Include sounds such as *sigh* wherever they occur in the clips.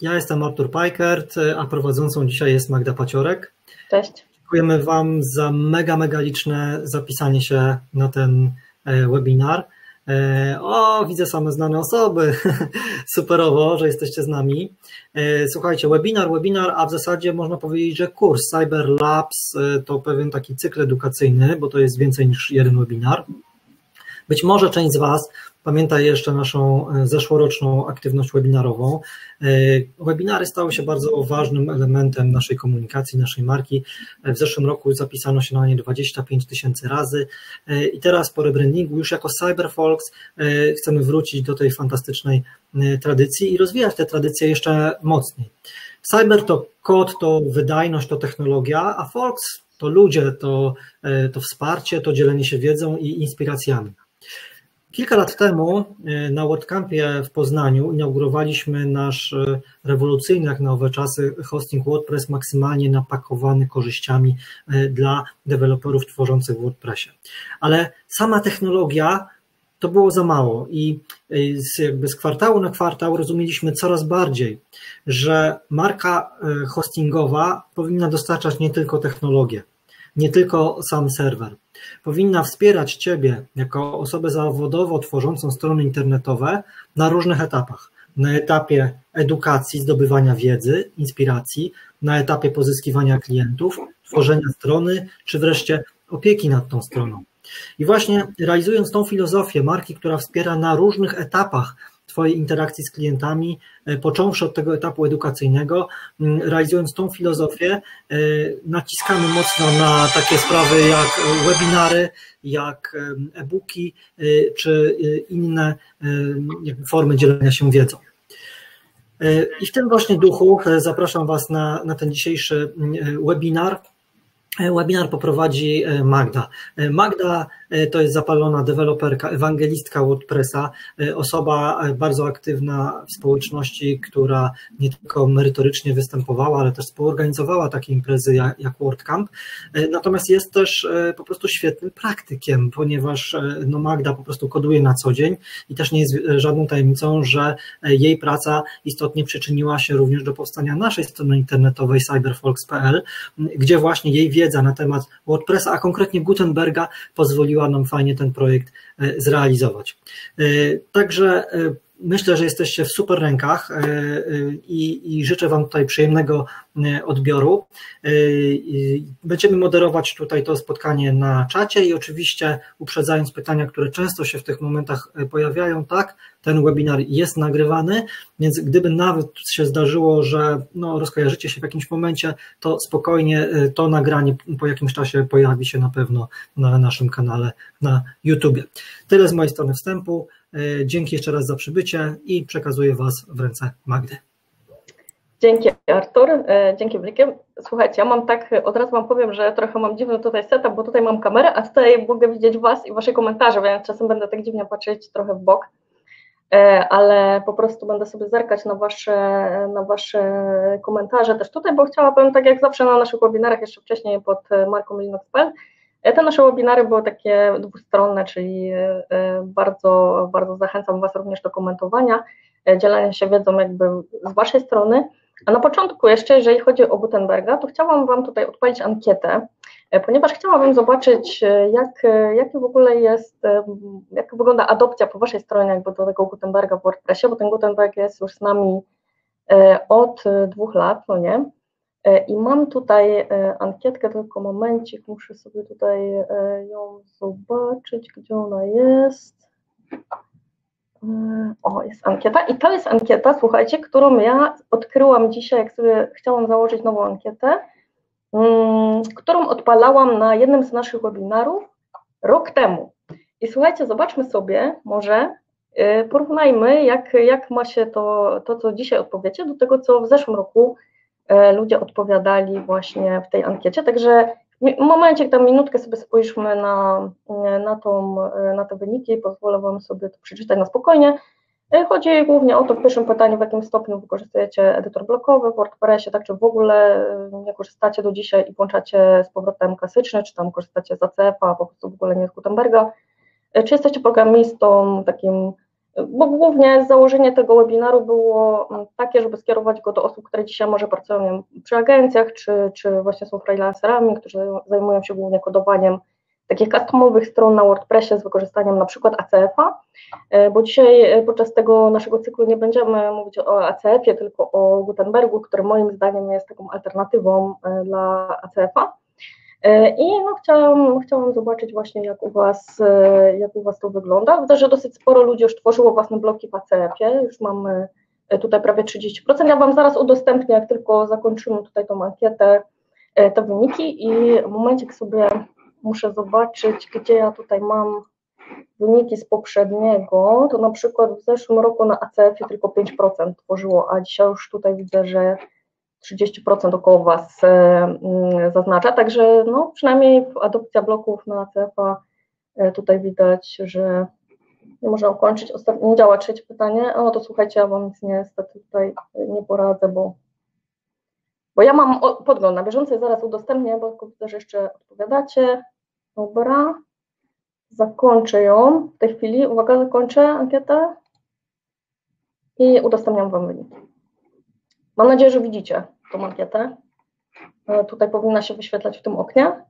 Ja jestem Artur Pajkert, a prowadzącą dzisiaj jest Magda Paciorek. Cześć. Dziękujemy Wam za mega, mega liczne zapisanie się na ten e, webinar. E, o, widzę same znane osoby. *laughs* Superowo, że jesteście z nami. E, słuchajcie, webinar, webinar, a w zasadzie można powiedzieć, że kurs Cyber Labs to pewien taki cykl edukacyjny, bo to jest więcej niż jeden webinar. Być może część z Was pamięta jeszcze naszą e, zeszłoroczną aktywność webinarową. E, webinary stały się bardzo ważnym elementem naszej komunikacji, naszej marki. E, w zeszłym roku zapisano się na nie 25 tysięcy razy i teraz po rebrandingu już jako CyberFolks chcemy wrócić do tej fantastycznej tradycji i rozwijać tę tradycję jeszcze mocniej. Cyber to kod, to wydajność, to technologia, a Folks to ludzie, to, to wsparcie, to dzielenie się wiedzą i inspiracjami. Kilka lat temu e, na WordCampie w Poznaniu inaugurowaliśmy nasz e, rewolucyjny, jak na owe czasy, hosting WordPress maksymalnie napakowany korzyściami e, dla deweloperów tworzących w WordPressie. Ale sama technologia to było za mało i jakby z kwartału na kwartał rozumieliśmy coraz bardziej, że marka hostingowa powinna dostarczać nie tylko technologię, nie tylko sam serwer. Powinna wspierać Ciebie jako osobę zawodowo tworzącą strony internetowe na różnych etapach. Na etapie edukacji, zdobywania wiedzy, inspiracji, na etapie pozyskiwania klientów, tworzenia strony, czy wreszcie opieki nad tą stroną. I właśnie realizując tą filozofię marki, która wspiera na różnych etapach Twojej interakcji z klientami, e, począwszy od tego etapu edukacyjnego, realizując tą filozofię, e, naciskamy mocno na takie sprawy jak webinary, jak e-booki e, czy inne formy dzielenia się wiedzą. I w tym właśnie duchu zapraszam Was na, na ten dzisiejszy webinar. Webinar poprowadzi Magda. Magda E, to jest zapalona deweloperka, ewangelistka WordPressa, e, osoba e, bardzo aktywna w społeczności, która nie tylko merytorycznie występowała, ale też współorganizowała takie imprezy jak, jak WordCamp. Natomiast jest też po prostu świetnym praktykiem, ponieważ no Magda po prostu koduje na co dzień i też nie jest żadną tajemnicą, że jej praca istotnie przyczyniła się również do powstania naszej strony internetowej cyberfolks.pl, gdzie właśnie jej wiedza na temat WordPressa, a konkretnie Gutenberga pozwoliła pozwoliła nam fajnie ten projekt e, zrealizować. E, także e, myślę, że jesteście w super rękach i, i, życzę Wam tutaj przyjemnego odbioru. Będziemy moderować tutaj to spotkanie na czacie i oczywiście uprzedzając pytania, które często się w tych momentach pojawiają, tak, ten webinar jest nagrywany, więc gdyby nawet się zdarzyło, że no, rozkojarzycie się w jakimś momencie, to spokojnie to nagranie po jakimś czasie pojawi się na pewno na naszym kanale na YouTube. Tyle z mojej strony wstępu. Y, dzięki jeszcze raz za przybycie i przekazuję Was w ręce Magdy. Dzięki Artur, y, dzięki Blikiem. Słuchajcie, ja mam tak, od razu Wam powiem, że trochę mam dziwny tutaj setup, bo tutaj mam kamerę, a tutaj mogę widzieć Was i Wasze komentarze, więc czasem będę tak dziwnie patrzeć trochę w bok. E, ale po prostu będę sobie zerkać na wasze, na wasze komentarze też tutaj, bo chciałabym, tak jak zawsze na naszych webinarach, jeszcze wcześniej pod marką Linux.pl, e, te nasze webinary były takie dwustronne, czyli e, bardzo, bardzo zachęcam Was również do komentowania, dzielenia się wiedzą jakby z Waszej strony. A na początku jeszcze, jeżeli chodzi o Gutenberga, to chciałam Wam tutaj odpalić ankietę, E, ponieważ chciałabym zobaczyć, e, jak, e, jak w ogóle jest, jak wygląda adopcja po Waszej stronie jakby do tego Gutenberga w WordPressie, bo ten Gutenberg jest już z nami od dwóch lat, no nie? I mam tutaj ankietkę, tylko momencik, muszę sobie tutaj ją zobaczyć, gdzie ona jest. O, jest ankieta. I to jest ankieta, słuchajcie, którą ja odkryłam dzisiaj, jak sobie chciałam założyć nową ankietę Mm, którą odpalałam na jednym z naszych webinarów rok temu. I słuchajcie, zobaczmy sobie, może porównajmy, jak, jak ma się to, to, co dzisiaj odpowiecie, do tego, co w zeszłym roku ludzie odpowiadali właśnie w tej ankiecie. Także w momencie, tam minutkę sobie spojrzmy na, na, tą, na te wyniki, pozwolę Wam sobie to przeczytać na spokojnie. E, chodzi głównie o to w pierwszym pytaniu, w jakim stopniu wykorzystujecie edytor blokowy w WordPressie, tak czy w ogóle e, nie korzystacie do dzisiaj i włączacie z powrotem klasyczny, czy tam korzystacie z ACF-a, po prostu w ogóle nie z Gutenberga, e, czy jesteście programistą takim bo głównie założenie tego webinaru było mm, takie, żeby skierować go do osób, które dzisiaj może pracują przy agencjach, czy, czy właśnie są freelancerami, którzy zajmują się głównie kodowaniem takich customowych stron na WordPressie z wykorzystaniem na przykład ACF-a, e, bo dzisiaj e, podczas tego naszego cyklu nie będziemy mówić o ACF-ie, tylko o Gutenbergu, który moim zdaniem jest taką alternatywą e, dla ACF-a. I no, chciałam, chciałam zobaczyć właśnie, jak u, Was, jak u Was to wygląda. Widzę, że dosyć sporo ludzi już tworzyło własne bloki w ACF-ie, już mamy tutaj prawie 30%. Ja Wam zaraz udostępnię, jak tylko zakończymy tutaj tą ankietę, te wyniki i jak sobie muszę zobaczyć, gdzie ja tutaj mam wyniki z poprzedniego, to na przykład w zeszłym roku na ACF-ie tylko 5% tworzyło, a dzisiaj już tutaj widzę, że 30% około Was e, mm, zaznacza, także no, przynajmniej adopcja bloków na ACF-a e, tutaj widać, że nie można ukończyć. Ostatnio nie działa trzecie pytanie, no to słuchajcie, ja Wam nic niestety tutaj nie poradzę, bo bo ja mam podgląd na bieżąco i zaraz udostępnię, bo że jeszcze odpowiadacie. Dobra. Zakończę ją w tej chwili. Uwaga, zakończę ankietę i udostępniam Wam wyniki. Mam nadzieję, że widzicie tą ankietę. E, tutaj powinna się wyświetlać w tym oknie.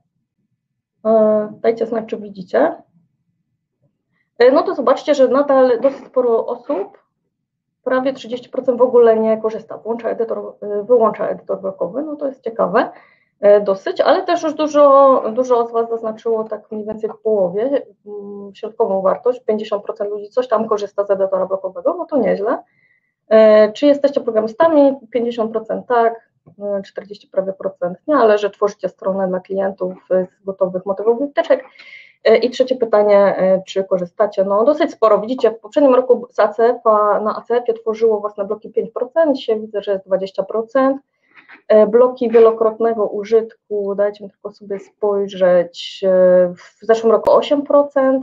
E, dajcie znać, czy widzicie. E, no to zobaczcie, że nadal dosyć sporo osób prawie 30% w ogóle nie korzysta, włącza edytor, wyłącza edytor blokowy, no to jest ciekawe dosyć, ale też już dużo, dużo z Was zaznaczyło tak mniej więcej w połowie mm, środkową wartość, 50% ludzi coś tam korzysta z edytora blokowego, no to nieźle. E, czy jesteście programistami? 50% tak, 40 e, prawie procent nie, ale że tworzycie stronę dla klientów z gotowych motywowych teczek, E, I trzecie pytanie, e, czy korzystacie? No dosyć sporo. Widzicie, w poprzednim roku z ACF na ACF-ie tworzyło własne bloki 5%, dzisiaj widzę, że jest 20%. E, bloki wielokrotnego użytku, dajcie mi tylko sobie spojrzeć, w zeszłym roku 8%.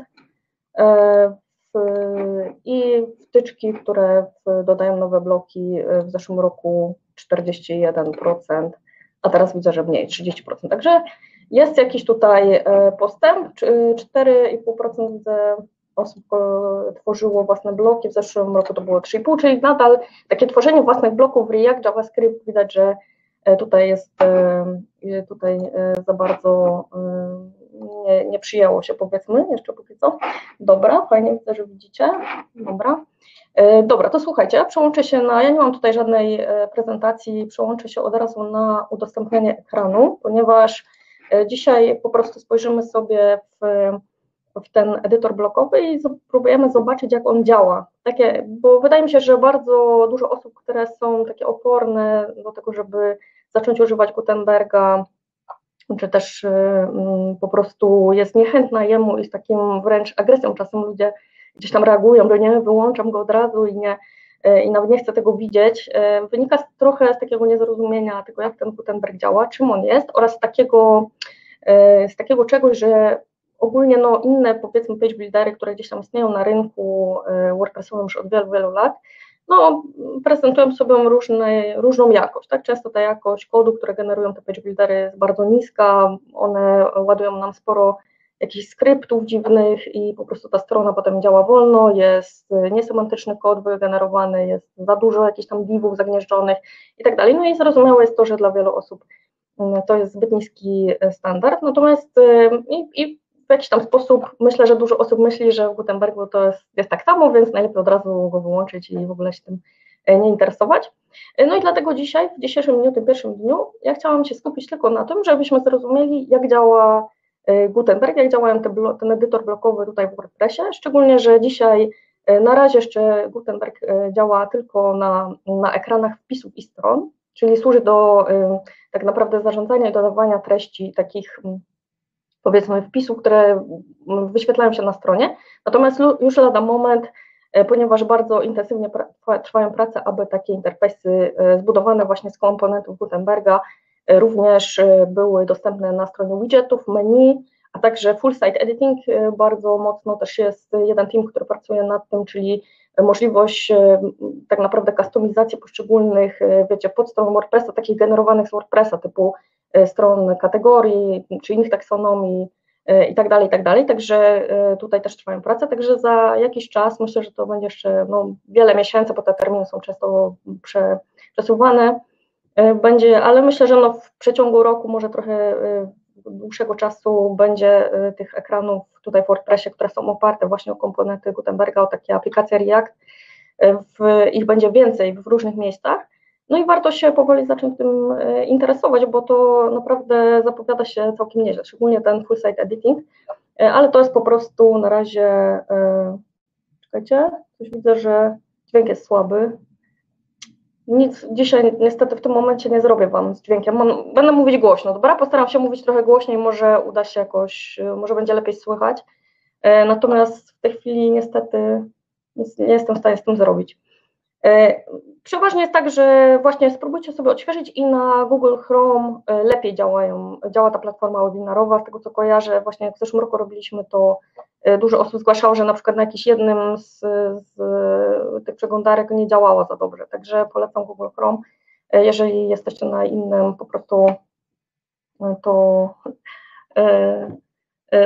I wtyczki, które dodają nowe bloki w zeszłym roku 41%, a teraz widzę, że mniej, 30%. Także jest jakiś tutaj e, postęp, 4,5% widzę osób tworzyło własne bloki, w zeszłym roku to było 3,5%, czyli nadal takie tworzenie własnych bloków w React, JavaScript widać, że tutaj jest, tutaj za bardzo nie, nie przyjęło się powiedzmy, jeszcze póki co. Dobra, fajnie widzę, że widzicie. Dobra. Dobra, to słuchajcie, ja przełączę się na, ja nie mam tutaj żadnej prezentacji, przełączę się od razu na udostępnienie ekranu, ponieważ E, dzisiaj po prostu spojrzymy sobie w, w ten edytor blokowy i spróbujemy zobaczyć, jak on działa. Takie, bo wydaje mi się, że bardzo dużo osób, które są takie oporne do tego, żeby zacząć używać Gutenberga, czy też mm, po prostu jest niechętna jemu i z takim wręcz agresją czasem ludzie gdzieś tam reagują, że nie, wyłączam go od razu i nie, E, i nawet nie chcę tego widzieć, e, wynika trochę z takiego niezrozumienia tego, jak ten Gutenberg działa, czym on jest oraz z takiego, z takiego czegoś, że ogólnie no, inne powiedzmy page buildery, które gdzieś tam istnieją na rynku WordPressowym już od wielu, wielu lat, no, prezentują sobie różne, różną jakość. Tak? Często ta jakość kodu, które generują te page buildery jest bardzo niska, one ładują nam sporo jakichś skryptów dziwnych i po prostu ta strona potem działa wolno, jest niesemantyczny kod wygenerowany, jest za dużo jakichś tam divów zagnieżdżonych i tak dalej. No i zrozumiałe jest to, że dla wielu osób mm, to jest zbyt niski e, standard, natomiast i, i w jakiś tam sposób myślę, że dużo osób myśli, że w Gutenbergu to jest, jest tak samo, więc najlepiej od razu go wyłączyć i w ogóle się tym e, nie interesować. No i dlatego dzisiaj, w dzisiejszym dniu, tym pierwszym dniu, ja chciałam się skupić tylko na tym, żebyśmy zrozumieli, jak działa E, Gutenberg, jak działają te ten edytor blokowy tutaj w WordPressie, szczególnie, że dzisiaj e, na razie jeszcze Gutenberg e, działa tylko na, na ekranach wpisów i stron, czyli służy do tak naprawdę zarządzania i dodawania treści takich powiedzmy wpisów, które wyświetlają się na stronie, natomiast już lada moment, ponieważ bardzo intensywnie trwają prace, aby takie interfejsy zbudowane właśnie z komponentów Gutenberga również e, były dostępne na stronie widgetów, menu, a także full site editing. E, bardzo mocno też jest jeden team, który pracuje nad tym, czyli możliwość e, tak naprawdę kustomizacji poszczególnych, wiecie, podstron WordPressa, takich generowanych z WordPressa, typu stron kategorii czy innych taksonomii, i tak dalej, i tak dalej, także tutaj też trwają prace, także za jakiś czas myślę, że to będzie jeszcze no, wiele miesięcy, bo te terminy są często prze, przesuwane, będzie, ale myślę, że no w przeciągu roku, może trochę dłuższego czasu będzie tych ekranów tutaj w WordPressie, które są oparte właśnie o komponenty Gutenberga, o takie aplikacje React, w, ich będzie więcej w różnych miejscach. No i warto się powoli zacząć tym e, interesować, bo to naprawdę zapowiada się całkiem nieźle, szczególnie ten full site editing, e, ale to jest po prostu na razie, e, czekajcie, coś widzę, że dźwięk jest słaby. Nic dzisiaj niestety w tym momencie nie zrobię Wam z dźwiękiem. Będę mówić głośno, dobra? Postaram się mówić trochę głośniej, może uda się jakoś, może będzie lepiej słychać. Natomiast w tej chwili niestety nie jestem w stanie z tym zrobić. E, przeważnie jest tak, że właśnie spróbujcie sobie odświeżyć i na Google Chrome e, lepiej działają, działa ta platforma webinarowa. Z tego co kojarzę, właśnie w zeszłym roku robiliśmy to, e, dużo osób zgłaszało, że na przykład na jakimś jednym z, z tych przeglądarek nie działała za dobrze, także polecam Google Chrome. Jeżeli jesteście na innym, po prostu to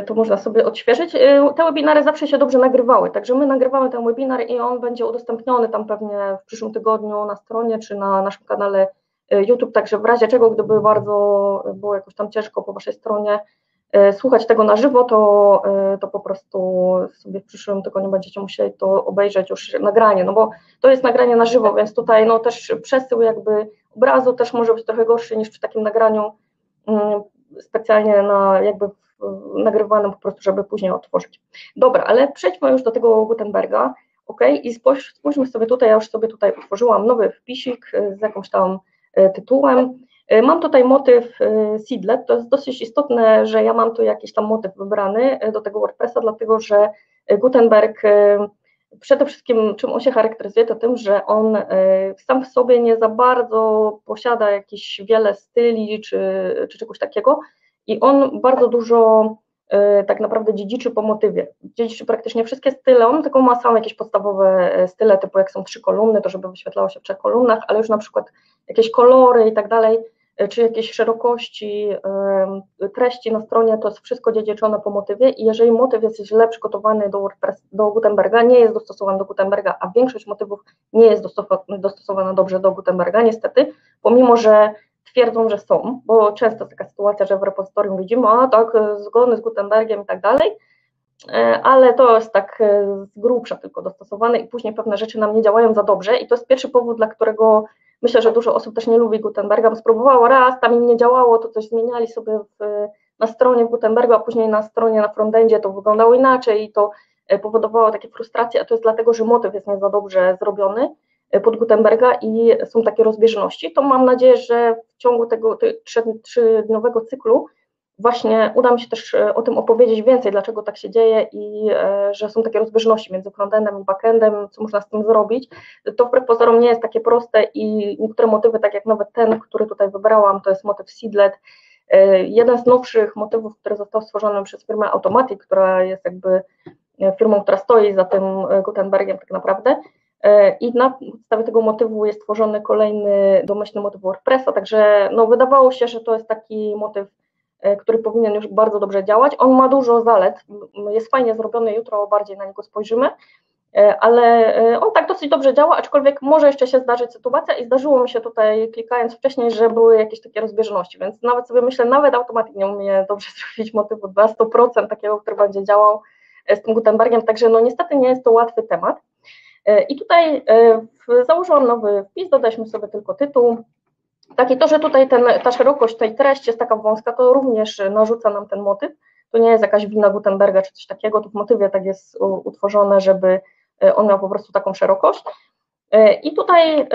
to można sobie odświeżyć. E, te webinary zawsze się dobrze nagrywały, także my nagrywamy ten webinar i on będzie udostępniony tam pewnie w przyszłym tygodniu na stronie czy na naszym kanale e, YouTube, także w razie czego, gdyby bardzo było jakoś tam ciężko po Waszej stronie słuchać tego na żywo, to, to po prostu sobie w przyszłym tygodniu będziecie musieli to obejrzeć już nagranie, no bo to jest nagranie na żywo, więc tutaj no też przesył jakby obrazu też może być trochę gorszy niż przy takim nagraniu mm, specjalnie na jakby nagrywanym po prostu, żeby później otworzyć. Dobra, ale przejdźmy już do tego Gutenberga, ok? I spójrzmy sobie tutaj, ja już sobie tutaj utworzyłam nowy wpisik z jakimś tam e, tytułem. E, mam tutaj motyw Seedlet, to jest dosyć istotne, że ja mam tu jakiś tam motyw wybrany do tego WordPressa, dlatego że Gutenberg przede wszystkim czym on się charakteryzuje, to tym, że on sam w sobie nie za bardzo posiada jakieś wiele styli czy, czy czegoś takiego, i on bardzo dużo y, tak naprawdę dziedziczy po motywie. Dziedziczy praktycznie wszystkie style, on tylko ma same jakieś podstawowe e, style, typu jak są trzy kolumny, to żeby wyświetlało się w trzech kolumnach, ale już na przykład jakieś kolory i tak dalej, e, czy jakieś szerokości treści na stronie, to jest wszystko dziedziczone po motywie i jeżeli motyw jest źle przygotowany do, WordPress, do Gutenberga, nie jest dostosowany do Gutenberga, a większość motywów nie jest dostosowana dobrze do Gutenberga, niestety, pomimo, że twierdzą, że są, bo często jest taka sytuacja, że w repozytorium widzimy, a tak, zgodny z Gutenbergiem i tak dalej, e, ale to jest tak e, z grubsza tylko dostosowane i później pewne rzeczy nam nie działają za dobrze. I to jest pierwszy powód, dla którego myślę, że dużo osób też nie lubi Gutenberga, bo spróbowało raz, tam im nie działało, to coś zmieniali sobie w, na stronie w Gutenbergu, a później na stronie na frontendzie to wyglądało inaczej i to e, powodowało takie frustracje, a to jest dlatego, że motyw jest nie za dobrze zrobiony, pod Gutenberga i są takie rozbieżności, to mam nadzieję, że w ciągu tego trzydniowego cyklu właśnie uda mi się też e, o tym opowiedzieć więcej, dlaczego tak się dzieje i e, że są takie rozbieżności między frontendem i backendem, co można z tym zrobić. To wbrew pozorom nie jest takie proste i niektóre motywy, tak jak nawet ten, który tutaj wybrałam, to jest motyw Seedlet, e, jeden z nowszych motywów, który został stworzony przez firmę Automatic, która jest jakby firmą, która stoi za tym Gutenbergiem tak naprawdę, i na podstawie tego motywu jest tworzony kolejny domyślny motyw WordPressa, także no, wydawało się, że to jest taki motyw, e, który powinien już bardzo dobrze działać. On ma dużo zalet, jest fajnie zrobiony, jutro bardziej na niego spojrzymy, e, ale on tak dosyć dobrze działa, aczkolwiek może jeszcze się zdarzyć sytuacja i zdarzyło mi się tutaj klikając wcześniej, że były jakieś takie rozbieżności, więc nawet sobie myślę, nawet automatycznie umie dobrze *laughs* zrobić motywu 200% takiego, który będzie działał z tym Gutenbergiem, także no niestety nie jest to łatwy temat. E, I tutaj e, założyłam nowy wpis, dodaliśmy sobie tylko tytuł. Takie to, że tutaj ten, ta szerokość tej treści jest taka wąska, to również narzuca nam ten motyw. To nie jest jakaś wina Gutenberga czy coś takiego, to w motywie tak jest utworzone, żeby e, on miał po prostu taką szerokość. I tutaj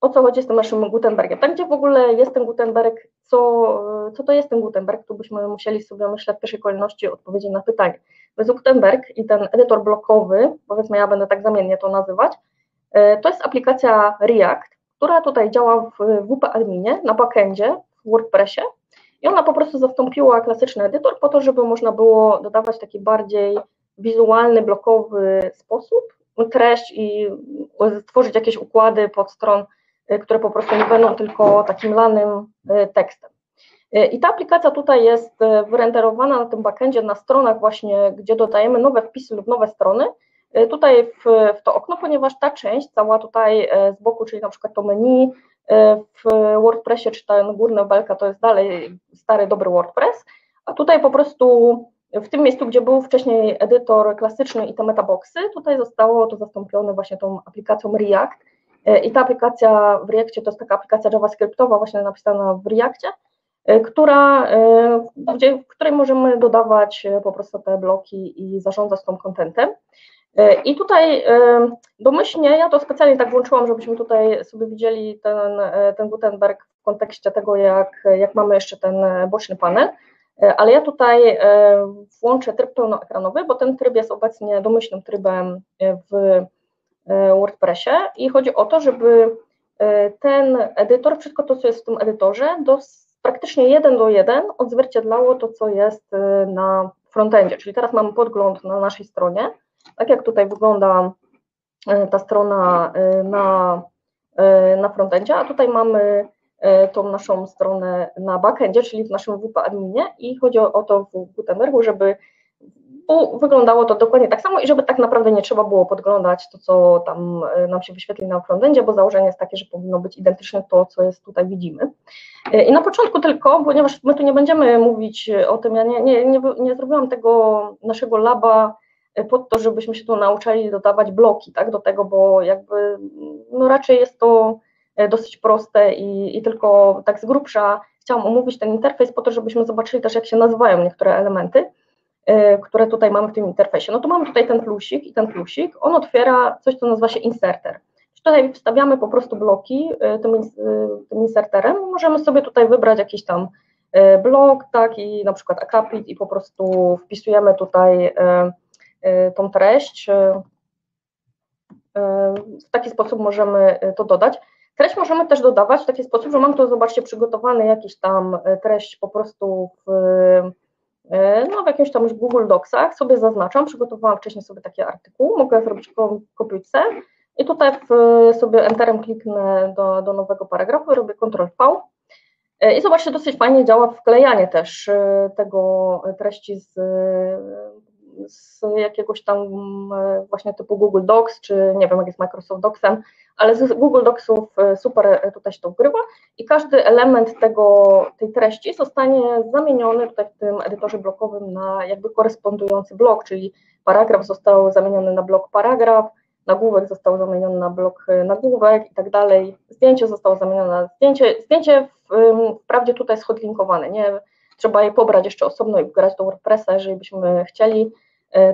o co chodzi z tym naszym Gutenbergiem? Tak, gdzie w ogóle jest ten Gutenberg, co, co to jest ten Gutenberg, tu byśmy musieli sobie, myślę, w pierwszej kolejności odpowiedzieć na pytanie. Więc Gutenberg i ten edytor blokowy, powiedzmy ja będę tak zamiennie to nazywać, e, to jest aplikacja React, która tutaj działa w WP Adminie na backendzie w WordPressie i ona po prostu zastąpiła klasyczny edytor po to, żeby można było dodawać taki bardziej wizualny, blokowy sposób treść i stworzyć jakieś układy pod stron, e, które po prostu nie będą tylko takim lanym e, tekstem. I ta aplikacja tutaj jest wyrenderowana na tym backendzie na stronach właśnie, gdzie dodajemy nowe wpisy lub nowe strony, tutaj w, w to okno, ponieważ ta część cała tutaj z boku, czyli na przykład to menu w WordPressie, czy ten górna belka to jest dalej stary, dobry WordPress, a tutaj po prostu w tym miejscu, gdzie był wcześniej edytor klasyczny i te metaboxy, tutaj zostało to zastąpione właśnie tą aplikacją React. I ta aplikacja w Reactie to jest taka aplikacja JavaScriptowa właśnie napisana w Reactie, która, gdzie, w której możemy dodawać po prostu te bloki i zarządzać tą kontentem. I tutaj domyślnie, ja to specjalnie tak włączyłam, żebyśmy tutaj sobie widzieli ten, ten Gutenberg w kontekście tego, jak, jak mamy jeszcze ten boczny panel, ale ja tutaj włączę tryb pełnoekranowy, bo ten tryb jest obecnie domyślnym trybem w WordPressie i chodzi o to, żeby ten edytor, wszystko to, co jest w tym edytorze, do, praktycznie jeden do jeden odzwierciedlało to, co jest na frontendzie, czyli teraz mamy podgląd na naszej stronie, tak jak tutaj wygląda e, ta strona e, na, na frontendzie, a tutaj mamy tą naszą stronę na backendzie, czyli w naszym WP adminie i chodzi o to w Gutenbergu, żeby wyglądało to dokładnie tak samo i żeby tak naprawdę nie trzeba było podglądać to, co tam nam się wyświetli na frontendzie, bo założenie jest takie, że powinno być identyczne to, co jest tutaj widzimy. I na początku tylko, ponieważ my tu nie będziemy mówić o tym, ja nie, nie, nie, nie zrobiłam tego naszego laba pod to, żebyśmy się tu nauczyli dodawać bloki tak, do tego, bo jakby no raczej jest to e, dosyć proste i, i tylko tak z grubsza chciałam omówić ten interfejs po to, żebyśmy zobaczyli też, jak się nazywają niektóre elementy, e, które tutaj mamy w tym interfejsie. No to mamy tutaj ten plusik i ten plusik, on otwiera coś, co nazywa się inserter. Tutaj wstawiamy po prostu bloki e, tym, tym inserterem, możemy sobie tutaj wybrać jakiś tam blok, tak, i na przykład akapit i po prostu wpisujemy tutaj Y, tą treść. Y, y, w taki sposób możemy to dodać. Treść możemy też dodawać w taki sposób, że mam tu, zobaczcie, przygotowany jakiś tam treść po prostu w, no, w jakimś tam Google Docsach, sobie zaznaczam, przygotowałam wcześniej sobie taki artykuł, mogę zrobić kopiuję i tutaj w, sobie Enterem kliknę do, do nowego paragrafu, robię Ctrl-V i zobaczcie, dosyć fajnie działa wklejanie też tego treści z z jakiegoś tam e, właśnie typu Google Docs, czy nie wiem, jak jest Microsoft Docsem, ale z Google Docsów e, super e, tutaj się to wgrywa i każdy element tego, tej treści zostanie zamieniony tutaj w tym edytorze blokowym na jakby korespondujący blok, czyli paragraf został zamieniony na blok paragraf, nagłówek został zamieniony na blok nagłówek i tak dalej, zdjęcie zostało zamienione na zdjęcie, zdjęcie wprawdzie tutaj jest hotlinkowane, nie, trzeba je pobrać jeszcze osobno i wgrać do WordPressa, jeżeli byśmy chcieli,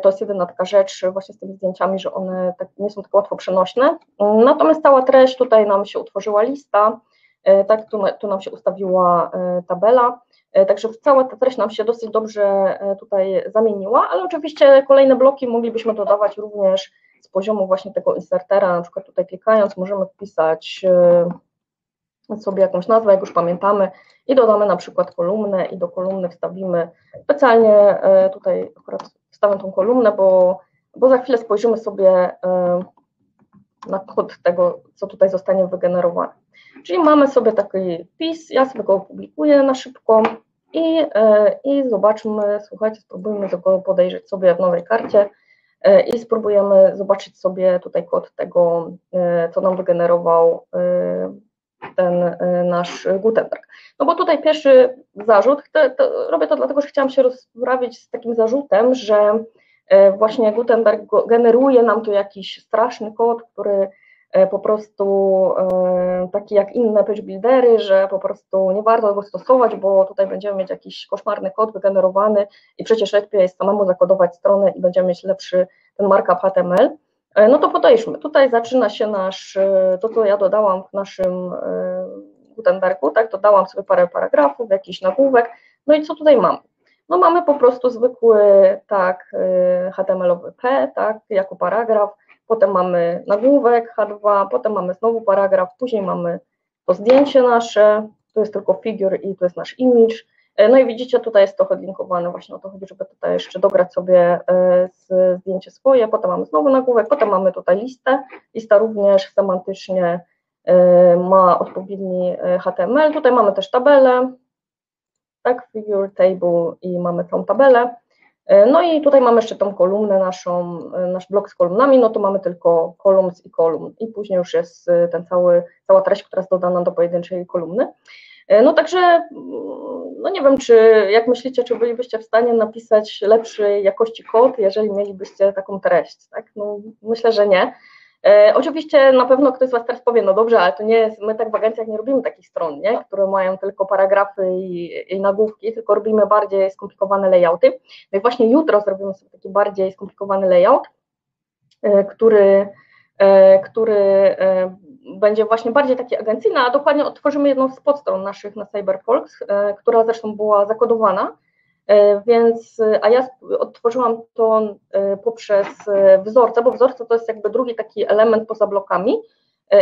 to jest jedyna taka rzecz właśnie z tymi zdjęciami, że one tak, nie są tak łatwo przenośne. Natomiast cała treść, tutaj nam się utworzyła lista, e, tak, tu, tu nam się ustawiła e, tabela, także cała ta treść nam się dosyć dobrze tutaj zamieniła, ale oczywiście kolejne bloki moglibyśmy dodawać również z poziomu właśnie tego insertera, na przykład tutaj klikając możemy wpisać sobie jakąś nazwę, jak już pamiętamy i dodamy na przykład kolumnę i do kolumny wstawimy specjalnie tutaj akurat wstawiam tą kolumnę, bo, bo za chwilę spojrzymy sobie e, na kod tego, co tutaj zostanie wygenerowane. Czyli mamy sobie taki wpis, ja sobie go opublikuję na szybko i, e, i zobaczmy, słuchajcie, spróbujmy go podejrzeć sobie w nowej karcie e, i spróbujemy zobaczyć sobie tutaj kod tego, co nam wygenerował ten nasz Gutenberg. No bo tutaj pierwszy zarzut, to, to robię to dlatego, że chciałam się rozprawić z takim zarzutem, że e, właśnie Gutenberg generuje nam tu jakiś straszny kod, który e, po prostu taki jak inne page buildery, że po prostu nie warto go stosować, bo tutaj będziemy mieć jakiś koszmarny kod wygenerowany i przecież lepiej jest samemu zakodować stronę i będziemy mieć lepszy ten markup HTML. No to podejdźmy. Tutaj zaczyna się nasz, to co ja dodałam w naszym Gutenbergu, tak, dodałam sobie parę paragrafów, jakiś nagłówek, no i co tutaj mam? No mamy po prostu zwykły, tak, HTML-owy P, tak, jako paragraf, potem mamy nagłówek H2, potem mamy znowu paragraf, później mamy to zdjęcie nasze, tu jest tylko figure i tu jest nasz image, no i widzicie, tutaj jest to odlinkowane właśnie o to chodzi, żeby tutaj jeszcze dograć sobie y, zdjęcie swoje, potem mamy znowu nagłówek, potem mamy tutaj listę, lista również semantycznie Y, ma odpowiedni HTML. Tutaj mamy też tabelę. tak, figure, table i mamy tą tabelę. No i tutaj mamy jeszcze tą kolumnę naszą, nasz blok z kolumnami, no to mamy tylko columns i kolumn i później już jest ten cały, cała treść, która jest dodana do pojedynczej kolumny. No także, no nie wiem, czy jak myślicie, czy bylibyście w stanie napisać lepszej jakości kod, jeżeli mielibyście taką treść, tak? No myślę, że nie. E, oczywiście na pewno ktoś z Was teraz powie, no dobrze, ale to nie jest, my tak w agencjach nie robimy takich stron, nie? które mają tylko paragrafy i, i nagłówki, tylko robimy bardziej skomplikowane layouty. No i właśnie jutro zrobimy sobie taki bardziej skomplikowany layout, e, który, e, który e, będzie właśnie bardziej taki agencyjny, a dokładnie otworzymy jedną z podstron naszych na CyberFolks, e, która zresztą była zakodowana, E, więc, a ja odtworzyłam to e, poprzez wzorce, bo wzorce to jest jakby drugi taki element poza blokami.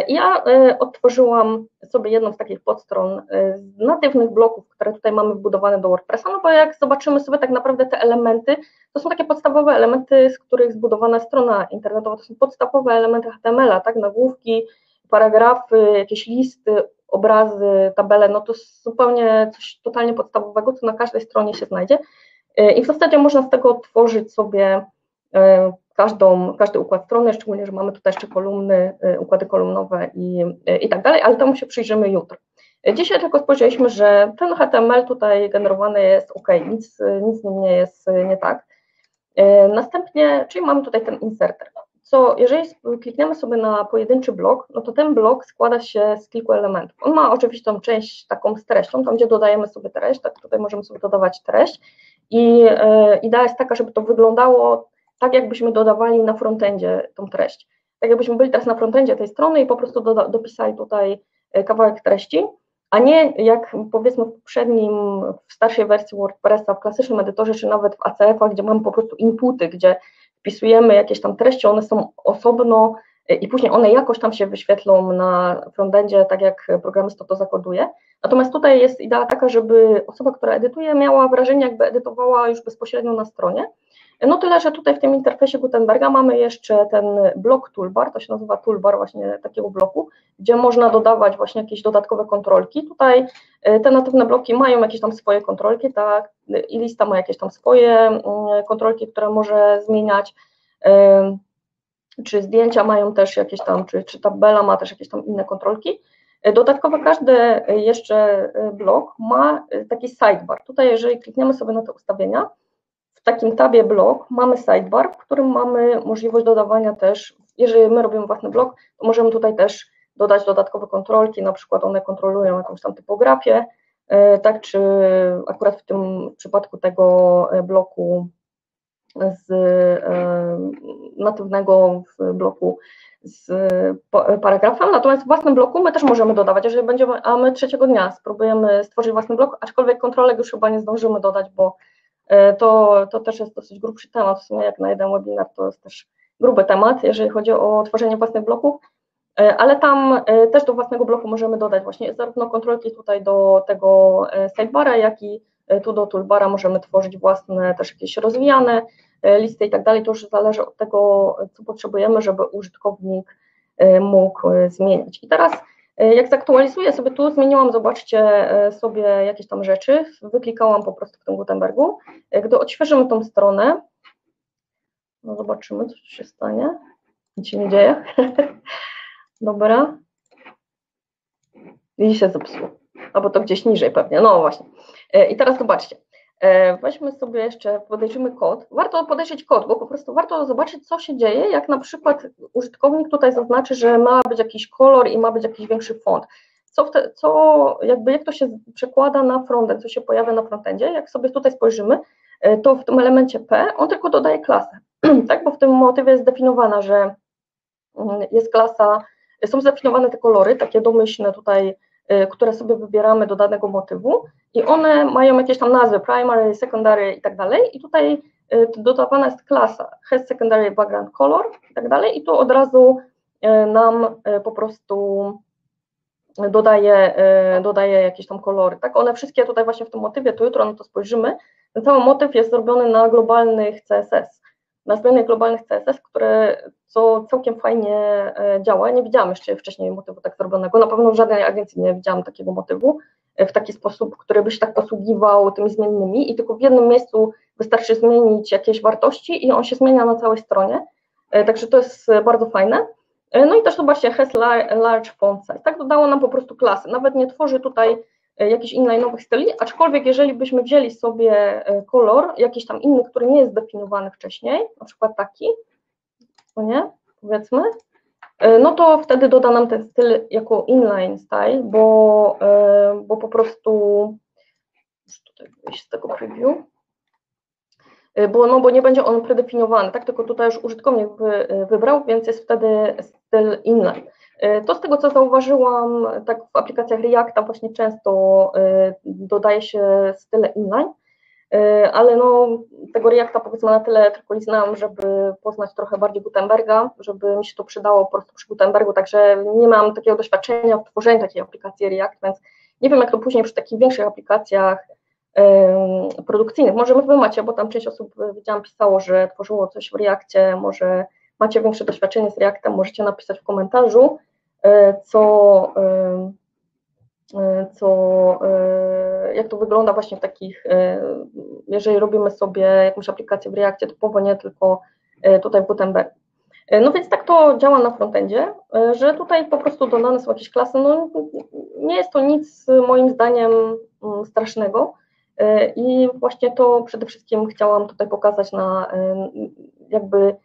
Ja odtworzyłam sobie jedną z takich podstron z natywnych bloków, które tutaj mamy wbudowane do WordPressa, no bo jak zobaczymy sobie tak naprawdę te elementy, to są takie podstawowe elementy, z których zbudowana strona internetowa, to są podstawowe elementy HTML-a, tak, nagłówki, paragrafy, jakieś listy, obrazy, tabele, no to jest zupełnie coś totalnie podstawowego, co na każdej stronie się znajdzie e, i w zasadzie można z tego tworzyć sobie e, każdą, każdy układ strony, szczególnie, że mamy tutaj jeszcze kolumny, e, układy kolumnowe i, i tak dalej, ale temu się przyjrzymy jutro. Dzisiaj tylko spojrzeliśmy, że ten HTML tutaj generowany jest ok, nic, nic z nim nie jest nie tak. Następnie, czyli mamy tutaj ten inserter co jeżeli klikniemy sobie na pojedynczy blok, no to ten blok składa się z kilku elementów. On ma oczywiście tą część taką z treścią, tam gdzie dodajemy sobie treść, tak tutaj możemy sobie dodawać treść i e, idea jest taka, żeby to wyglądało tak, jakbyśmy dodawali na frontendzie tą treść. Tak jakbyśmy byli teraz na frontendzie tej strony i po prostu doda, dopisali tutaj e, kawałek treści, a nie jak powiedzmy w poprzednim, w starszej wersji WordPressa, w klasycznym edytorze, czy nawet w ACF-ach, gdzie mamy po prostu inputy, gdzie wpisujemy jakieś tam treści, one są osobno y, i później one jakoś tam się wyświetlą na frontendzie, tak jak programista to zakoduje. Natomiast tutaj jest idea taka, żeby osoba, która edytuje, miała wrażenie, jakby edytowała już bezpośrednio na stronie. No tyle, że tutaj w tym interfejsie Gutenberga mamy jeszcze ten blok toolbar, to się nazywa toolbar właśnie takiego bloku, gdzie można dodawać właśnie jakieś dodatkowe kontrolki. Tutaj y, te natywne bloki mają jakieś tam swoje kontrolki, tak, i lista ma jakieś tam swoje mm, kontrolki, które może zmieniać, y, czy zdjęcia mają też jakieś tam, czy, czy tabela ma też jakieś tam inne kontrolki. Y, dodatkowo każdy jeszcze blok ma taki sidebar. Tutaj jeżeli klikniemy sobie na te ustawienia, w takim tabie blog mamy sidebar, w którym mamy możliwość dodawania też, jeżeli my robimy własny blog, to możemy tutaj też dodać dodatkowe kontrolki, na przykład one kontrolują jakąś tam typografię, e, tak, czy akurat w tym przypadku tego e, bloku z e, natywnego bloku z paragrafem, natomiast w własnym bloku my też możemy dodawać, jeżeli będziemy, a my trzeciego dnia spróbujemy stworzyć własny blok, aczkolwiek kontrolek już chyba nie zdążymy dodać, bo to, to też jest dosyć grubszy temat, w sumie jak na jeden webinar to jest też gruby temat, jeżeli chodzi o tworzenie własnych bloków, e, ale tam e, też do własnego bloku możemy dodać właśnie zarówno kontrolki tutaj do tego sidebara, jak i tu do toolbara możemy tworzyć własne też jakieś rozwijane listy i tak dalej, to już zależy od tego, co potrzebujemy, żeby użytkownik mógł zmienić. I teraz E, jak zaktualizuję sobie tu, zmieniłam, zobaczcie e, sobie jakieś tam rzeczy, wyklikałam po prostu w tym Gutenbergu. E, gdy odświeżymy tą stronę, no zobaczymy, co się stanie. Nic się nie dzieje. *laughs* Dobra. I się zepsuło. Albo to gdzieś niżej pewnie. No właśnie. I teraz zobaczcie. E, weźmy sobie jeszcze, podejrzymy kod. Warto podejrzeć kod, bo po prostu warto zobaczyć, co się dzieje, jak na przykład użytkownik tutaj zaznaczy, że ma być jakiś kolor i ma być jakiś większy font. Co, te, co jakby jak to się przekłada na frontend, co się pojawia na frontendzie. Jak sobie tutaj spojrzymy, e, to w tym elemencie P on tylko dodaje klasę, *clears throat* tak? bo w tym motywie jest zdefiniowana, że mm, jest klasa, są zdefiniowane te kolory, takie domyślne tutaj które sobie wybieramy do danego motywu i one mają jakieś tam nazwy, primary, secondary i tak dalej. I tutaj y, dodawana jest klasa has secondary background color i tak dalej. I tu od razu y, nam po prostu dodaje, dodaje jakieś tam kolory, tak, one wszystkie tutaj właśnie w tym motywie, to jutro na to spojrzymy, ten cały motyw jest zrobiony na globalnych CSS, na zmiennych globalnych CSS, które co całkiem fajnie e, działa. Nie widziałam jeszcze wcześniej motywu tak zrobionego. Na pewno w żadnej agencji nie widziałam takiego motywu. w taki sposób, który by się tak posługiwał tymi zmiennymi i tylko w jednym miejscu wystarczy zmienić jakieś wartości i on się zmienia na całej stronie. Także to jest bardzo fajne. No i też zobaczcie, has large font size. Tak dodało nam po prostu klasy. Nawet nie tworzy tutaj jakichś inline'owych styli, aczkolwiek jeżeli byśmy wzięli sobie kolor, jakiś tam inny, który nie jest zdefiniowany wcześniej, na przykład taki, no nie, powiedzmy, E, no to wtedy doda nam ten styl jako inline style, bo, e, bo po prostu, już tutaj wyjść z tego preview, e, bo, no, bo nie będzie on predefiniowany, tak, tylko tutaj już użytkownik wy, wybrał, więc jest wtedy styl inline. To z tego, co zauważyłam, tak w aplikacjach Reacta właśnie często dodaje się style inline, E, ale no, tego Reacta powiedzmy na tyle tylko znam, żeby poznać trochę bardziej Gutenberga, żeby mi się to przydało po prostu przy Gutenbergu, także nie mam takiego doświadczenia w tworzeniu takiej aplikacji React, więc nie wiem jak to później przy takich większych aplikacjach produkcyjnych, może wy macie, bo tam część osób widziałam pisało, że tworzyło coś w Reactie, może macie większe doświadczenie z Reactem, możecie napisać w komentarzu, e, co E, co, e, jak to wygląda właśnie w takich, jeżeli robimy sobie jakąś aplikację w Reakcie typowo, nie tylko tutaj w Gutenberg. No więc tak to działa na frontendzie, że tutaj po prostu dodane są jakieś klasy, no nie jest to nic moim zdaniem mm, strasznego i właśnie to przede wszystkim chciałam tutaj pokazać na jakby,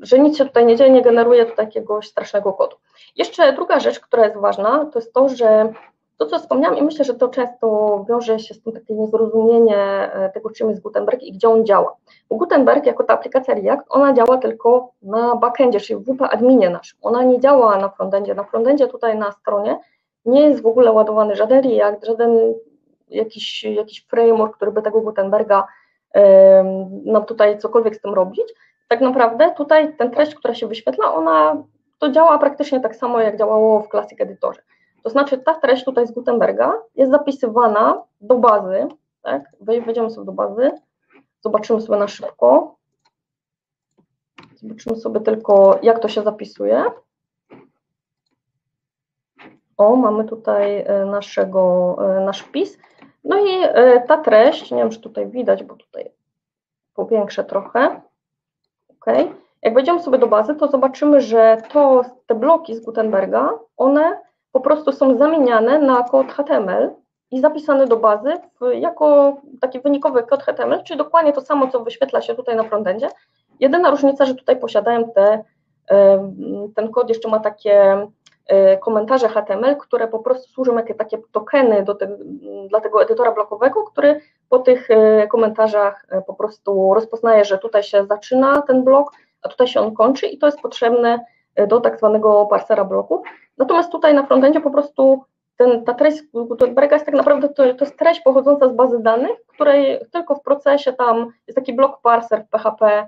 że nic się tutaj nie dzieje, nie generuje tu jakiegoś strasznego kodu. Jeszcze druga rzecz, która jest ważna, to jest to, że to, co wspomniałam, i myślę, że to często wiąże się z tym takie niezrozumienie e, tego, czym jest Gutenberg i gdzie on działa. Bo Gutenberg, jako ta aplikacja React, ona działa tylko na backendzie, czyli w WP adminie naszym. Ona nie działa na frontendzie. Na frontendzie tutaj na stronie nie jest w ogóle ładowany żaden React, żaden jakiś, jakiś framework, który by tego Gutenberga nam tutaj cokolwiek z tym robić. Tak naprawdę tutaj ten treść, która się wyświetla, ona to działa praktycznie tak samo, jak działało w Classic Editorze. To znaczy ta treść tutaj z Gutenberga jest zapisywana do bazy, tak? Wejdziemy sobie do bazy, zobaczymy sobie na szybko. Zobaczymy sobie tylko, jak to się zapisuje. O, mamy tutaj e, naszego, e, nasz wpis. No i e, ta treść, nie wiem, czy tutaj widać, bo tutaj powiększę trochę. Ok. Jak wejdziemy sobie do bazy, to zobaczymy, że to, te bloki z Gutenberga, one po prostu są zamieniane na kod HTML i zapisane do bazy jako taki wynikowy kod HTML, czyli dokładnie to samo, co wyświetla się tutaj na frontendzie. Jedyna różnica, że tutaj posiadają te, ten kod jeszcze ma takie komentarze HTML, które po prostu służą jako takie tokeny do te, dla tego edytora blokowego, który po tych e, komentarzach e, po prostu rozpoznaje, że tutaj się zaczyna ten blok, a tutaj się on kończy i to jest potrzebne do tak zwanego parsera bloku. Natomiast tutaj na frontendzie po prostu ten, ta treść Gutenberga jest tak naprawdę to, to jest treść pochodząca z bazy danych, której tylko w procesie tam jest taki blok parser w PHP,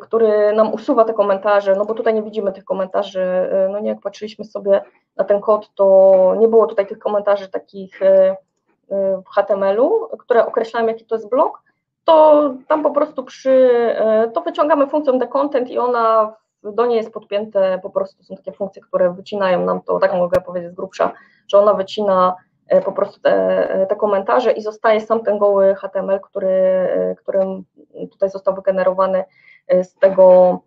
który nam usuwa te komentarze, no bo tutaj nie widzimy tych komentarzy, y, no nie jak patrzyliśmy sobie na ten kod, to nie było tutaj tych komentarzy takich y, w HTML-u, które określają jaki to jest blok, to tam po prostu przy, to wyciągamy funkcję decontent i ona do niej jest podpięte, po prostu są takie funkcje, które wycinają nam to, tak mogę powiedzieć z grubsza, że ona wycina e, po prostu te, e, te komentarze i zostaje sam ten goły HTML, który, e, którym tutaj został wygenerowany z tego,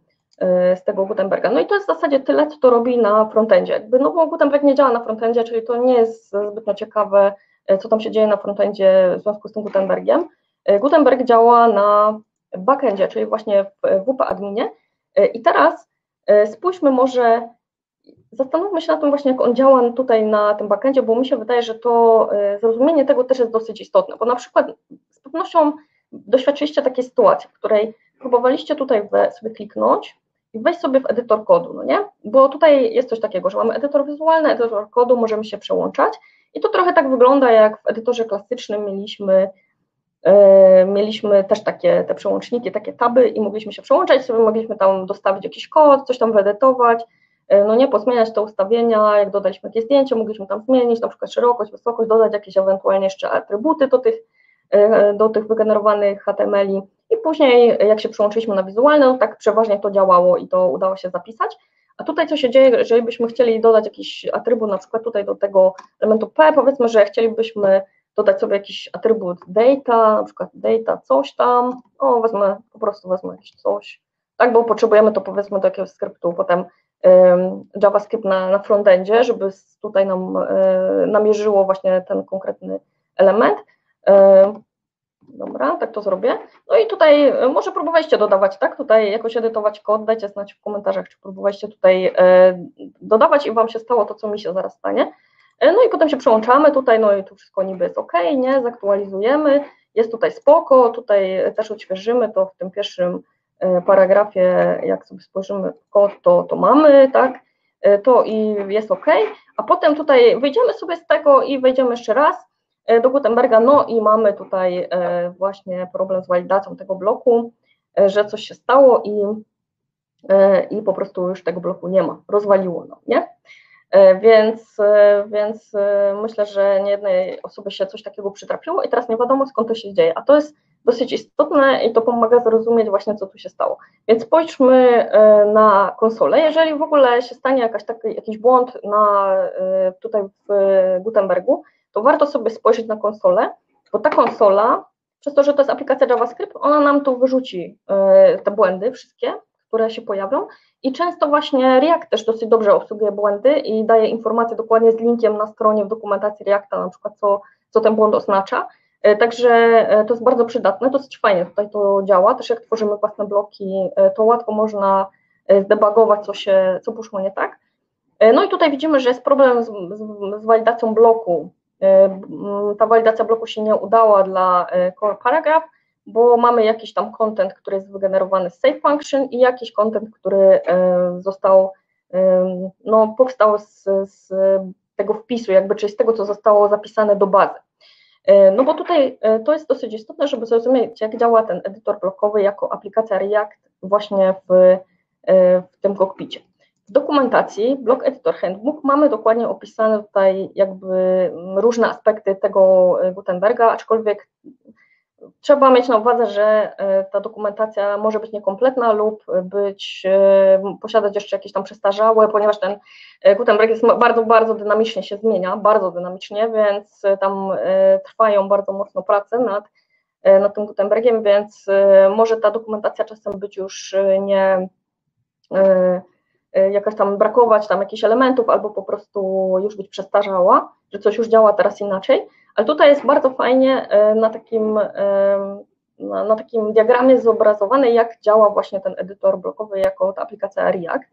z tego Gutenberga. No i to jest w zasadzie tyle, co to robi na frontendzie. Jakby, no bo Gutenberg nie działa na frontendzie, czyli to nie jest zbytnio ciekawe, co tam się dzieje na frontendzie w związku z tym Gutenbergiem. Gutenberg działa na backendzie, czyli właśnie w WP adminie E, I teraz e, spójrzmy może, zastanówmy się na tym właśnie, jak on działa tutaj na tym backendzie, bo mi się wydaje, że to e, zrozumienie tego też jest dosyć istotne, bo na przykład z pewnością doświadczyliście takiej sytuacji, w której próbowaliście tutaj sobie kliknąć i wejść sobie w edytor kodu, no nie? Bo tutaj jest coś takiego, że mamy edytor wizualny, edytor kodu, możemy się przełączać i to trochę tak wygląda, jak w edytorze klasycznym mieliśmy E, mieliśmy też takie te przełączniki, takie taby i mogliśmy się przełączać, sobie mogliśmy tam dostawić jakiś kod, coś tam wyedytować, e, no nie, pozmieniać te ustawienia, jak dodaliśmy jakieś zdjęcie, mogliśmy tam zmienić na przykład szerokość, wysokość, dodać jakieś ewentualnie jeszcze atrybuty do tych, do tych wygenerowanych HTML-i i później jak się przełączyliśmy na wizualne, tak przeważnie to działało i to udało się zapisać, A tutaj co się dzieje, jeżeli byśmy chcieli dodać jakiś atrybut, na przykład tutaj do tego elementu P, powiedzmy, że chcielibyśmy dodać sobie jakiś atrybut data, na przykład data coś tam, o wezmę, po prostu wezmę jakieś coś, tak, bo potrzebujemy to powiedzmy do jakiegoś skryptu, potem JavaScript na, na frontendzie, żeby tutaj nam e, namierzyło właśnie ten konkretny element. Dobra, tak to zrobię. No i tutaj e, może próbowaliście dodawać, tak? Tutaj jakoś edytować kod, dajcie znać w komentarzach, czy próbowaliście tutaj e, dodawać i Wam się stało to, co mi się zaraz stanie. No i potem się przełączamy tutaj, no i tu wszystko niby jest ok, nie? Zaktualizujemy, jest tutaj spoko, tutaj też odświeżymy to w tym pierwszym E, paragrafie, jak sobie spojrzymy kod, to, to mamy, tak, e, to i jest ok, a potem tutaj wyjdziemy sobie z tego i wejdziemy jeszcze raz e, do Gutenberga, no i mamy tutaj właśnie problem z walidacją tego bloku, że coś się stało i, i po prostu już tego bloku nie ma, rozwaliło, no, nie? Więc, więc myślę, że nie jednej osoby się coś takiego przytrafiło i teraz nie wiadomo skąd to się dzieje, a to jest dosyć istotne i to pomaga zrozumieć właśnie, co tu się stało. Więc spójrzmy e, na konsolę. Jeżeli w ogóle się stanie jakaś taki, jakiś błąd na, e, tutaj w Gutenbergu, to warto sobie spojrzeć na konsolę, bo ta konsola, przez to, że to jest aplikacja JavaScript, ona nam tu wyrzuci e, te błędy wszystkie, które się pojawią i często właśnie React też dosyć dobrze obsługuje błędy i daje informacje dokładnie z linkiem na stronie w dokumentacji Reacta, na przykład co, co ten błąd oznacza. E, także e, to jest bardzo przydatne, dosyć fajnie tutaj to działa. Też jak tworzymy własne bloki, to łatwo można zdebagować, co, się, co poszło nie tak. No i tutaj widzimy, że jest problem z, z, z walidacją bloku. Ta walidacja bloku się nie udała dla core paragraph, bo mamy jakiś tam content, który jest wygenerowany z save function i jakiś content, który został, no, powstał z, z tego wpisu, jakby, czyli z tego, co zostało zapisane do bazy. No bo tutaj to jest dosyć istotne, żeby zrozumieć, jak działa ten edytor blokowy jako aplikacja React właśnie w, w tym kokpicie. W dokumentacji Block Editor Handbook mamy dokładnie opisane tutaj jakby różne aspekty tego Gutenberga, aczkolwiek Trzeba mieć na uwadze, że e, ta dokumentacja może być niekompletna lub być, e, posiadać jeszcze jakieś tam przestarzałe, ponieważ ten e, Gutenberg jest bardzo, bardzo dynamicznie się zmienia, bardzo dynamicznie, więc tam trwają bardzo mocno prace nad, nad tym Gutenbergiem, więc może ta dokumentacja czasem być już nie jakaś tam brakować tam jakichś elementów, albo po prostu już być przestarzała, że coś już działa teraz inaczej. Ale tutaj jest bardzo fajnie e, na takim, e, na, takim diagramie zobrazowane, jak działa właśnie ten edytor blokowy jako ta aplikacja React.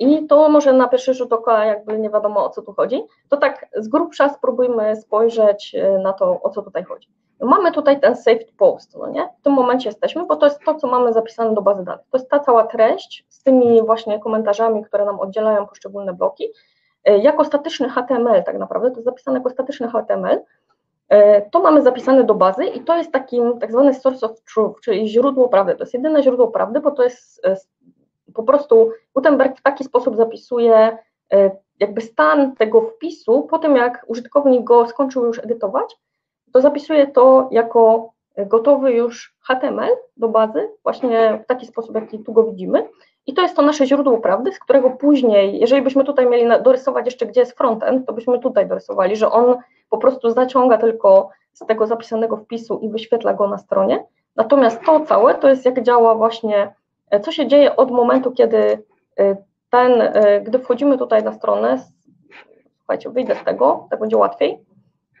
I to może na pierwszy rzut oka jakby nie wiadomo o co tu chodzi, to tak z grubsza spróbujmy spojrzeć na to, o co tutaj chodzi. Mamy tutaj ten saved post, no nie? W tym momencie jesteśmy, bo to jest to, co mamy zapisane do bazy danych. To jest ta cała treść z tymi właśnie komentarzami, które nam oddzielają poszczególne bloki E, jako statyczny HTML tak naprawdę, to jest zapisane jako statyczny HTML, e, to mamy zapisane do bazy i to jest takim tak zwany source of truth, czyli źródło prawdy. To jest jedyne źródło prawdy, bo to jest e, po prostu Gutenberg w taki sposób zapisuje jakby stan tego wpisu po tym, jak użytkownik go skończył już edytować, to zapisuje to jako gotowy już HTML do bazy, właśnie w taki sposób, jaki tu go widzimy. I to jest to nasze źródło prawdy, z którego później, jeżeli byśmy tutaj mieli dorysować jeszcze, gdzie jest frontend, to byśmy tutaj dorysowali, że on po prostu zaciąga tylko z tego zapisanego wpisu i wyświetla go na stronie. Natomiast to całe to jest jak działa właśnie, e, co się dzieje od momentu, kiedy e, ten, e, gdy wchodzimy tutaj na stronę, słuchajcie, wyjdę z tego, tak będzie łatwiej,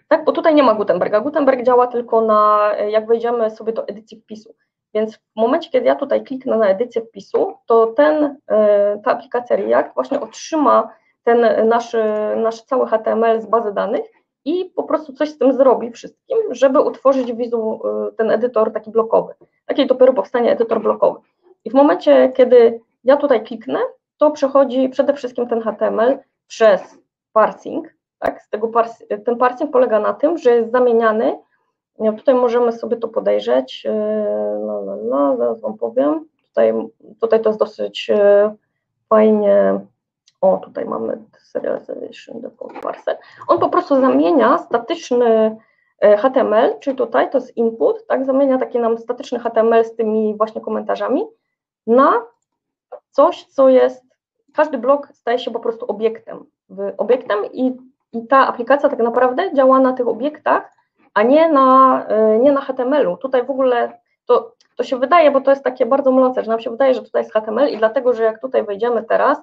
tak, bo tutaj nie ma Gutenberga. Gutenberg działa tylko na, jak wejdziemy sobie do edycji wpisu. Więc w momencie, kiedy ja tutaj kliknę na edycję wpisu, to ten, e, ta aplikacja React właśnie otrzyma ten nasz, nasz cały HTML z bazy danych i po prostu coś z tym zrobi wszystkim, żeby utworzyć wizu, e, ten edytor taki blokowy. Taki dopiero powstanie edytor blokowy. I w momencie, kiedy ja tutaj kliknę, to przechodzi przede wszystkim ten HTML przez parsing. Tak? Z tego pars ten parsing polega na tym, że jest zamieniany tutaj możemy sobie to podejrzeć. No, no, no, zaraz Wam powiem. Tutaj, tutaj to jest dosyć e, fajnie. O, tutaj mamy serialization default parser. On po prostu zamienia statyczny e, HTML, czyli tutaj to jest input, tak, zamienia taki nam statyczny HTML z tymi właśnie komentarzami na coś, co jest każdy blok staje się po prostu obiektem. Obiektem i, i ta aplikacja tak naprawdę działa na tych obiektach, a nie na, nie na HTML-u. Tutaj w ogóle to, to się wydaje, bo to jest takie bardzo mylące, że nam się wydaje, że tutaj jest HTML i dlatego, że jak tutaj wejdziemy teraz,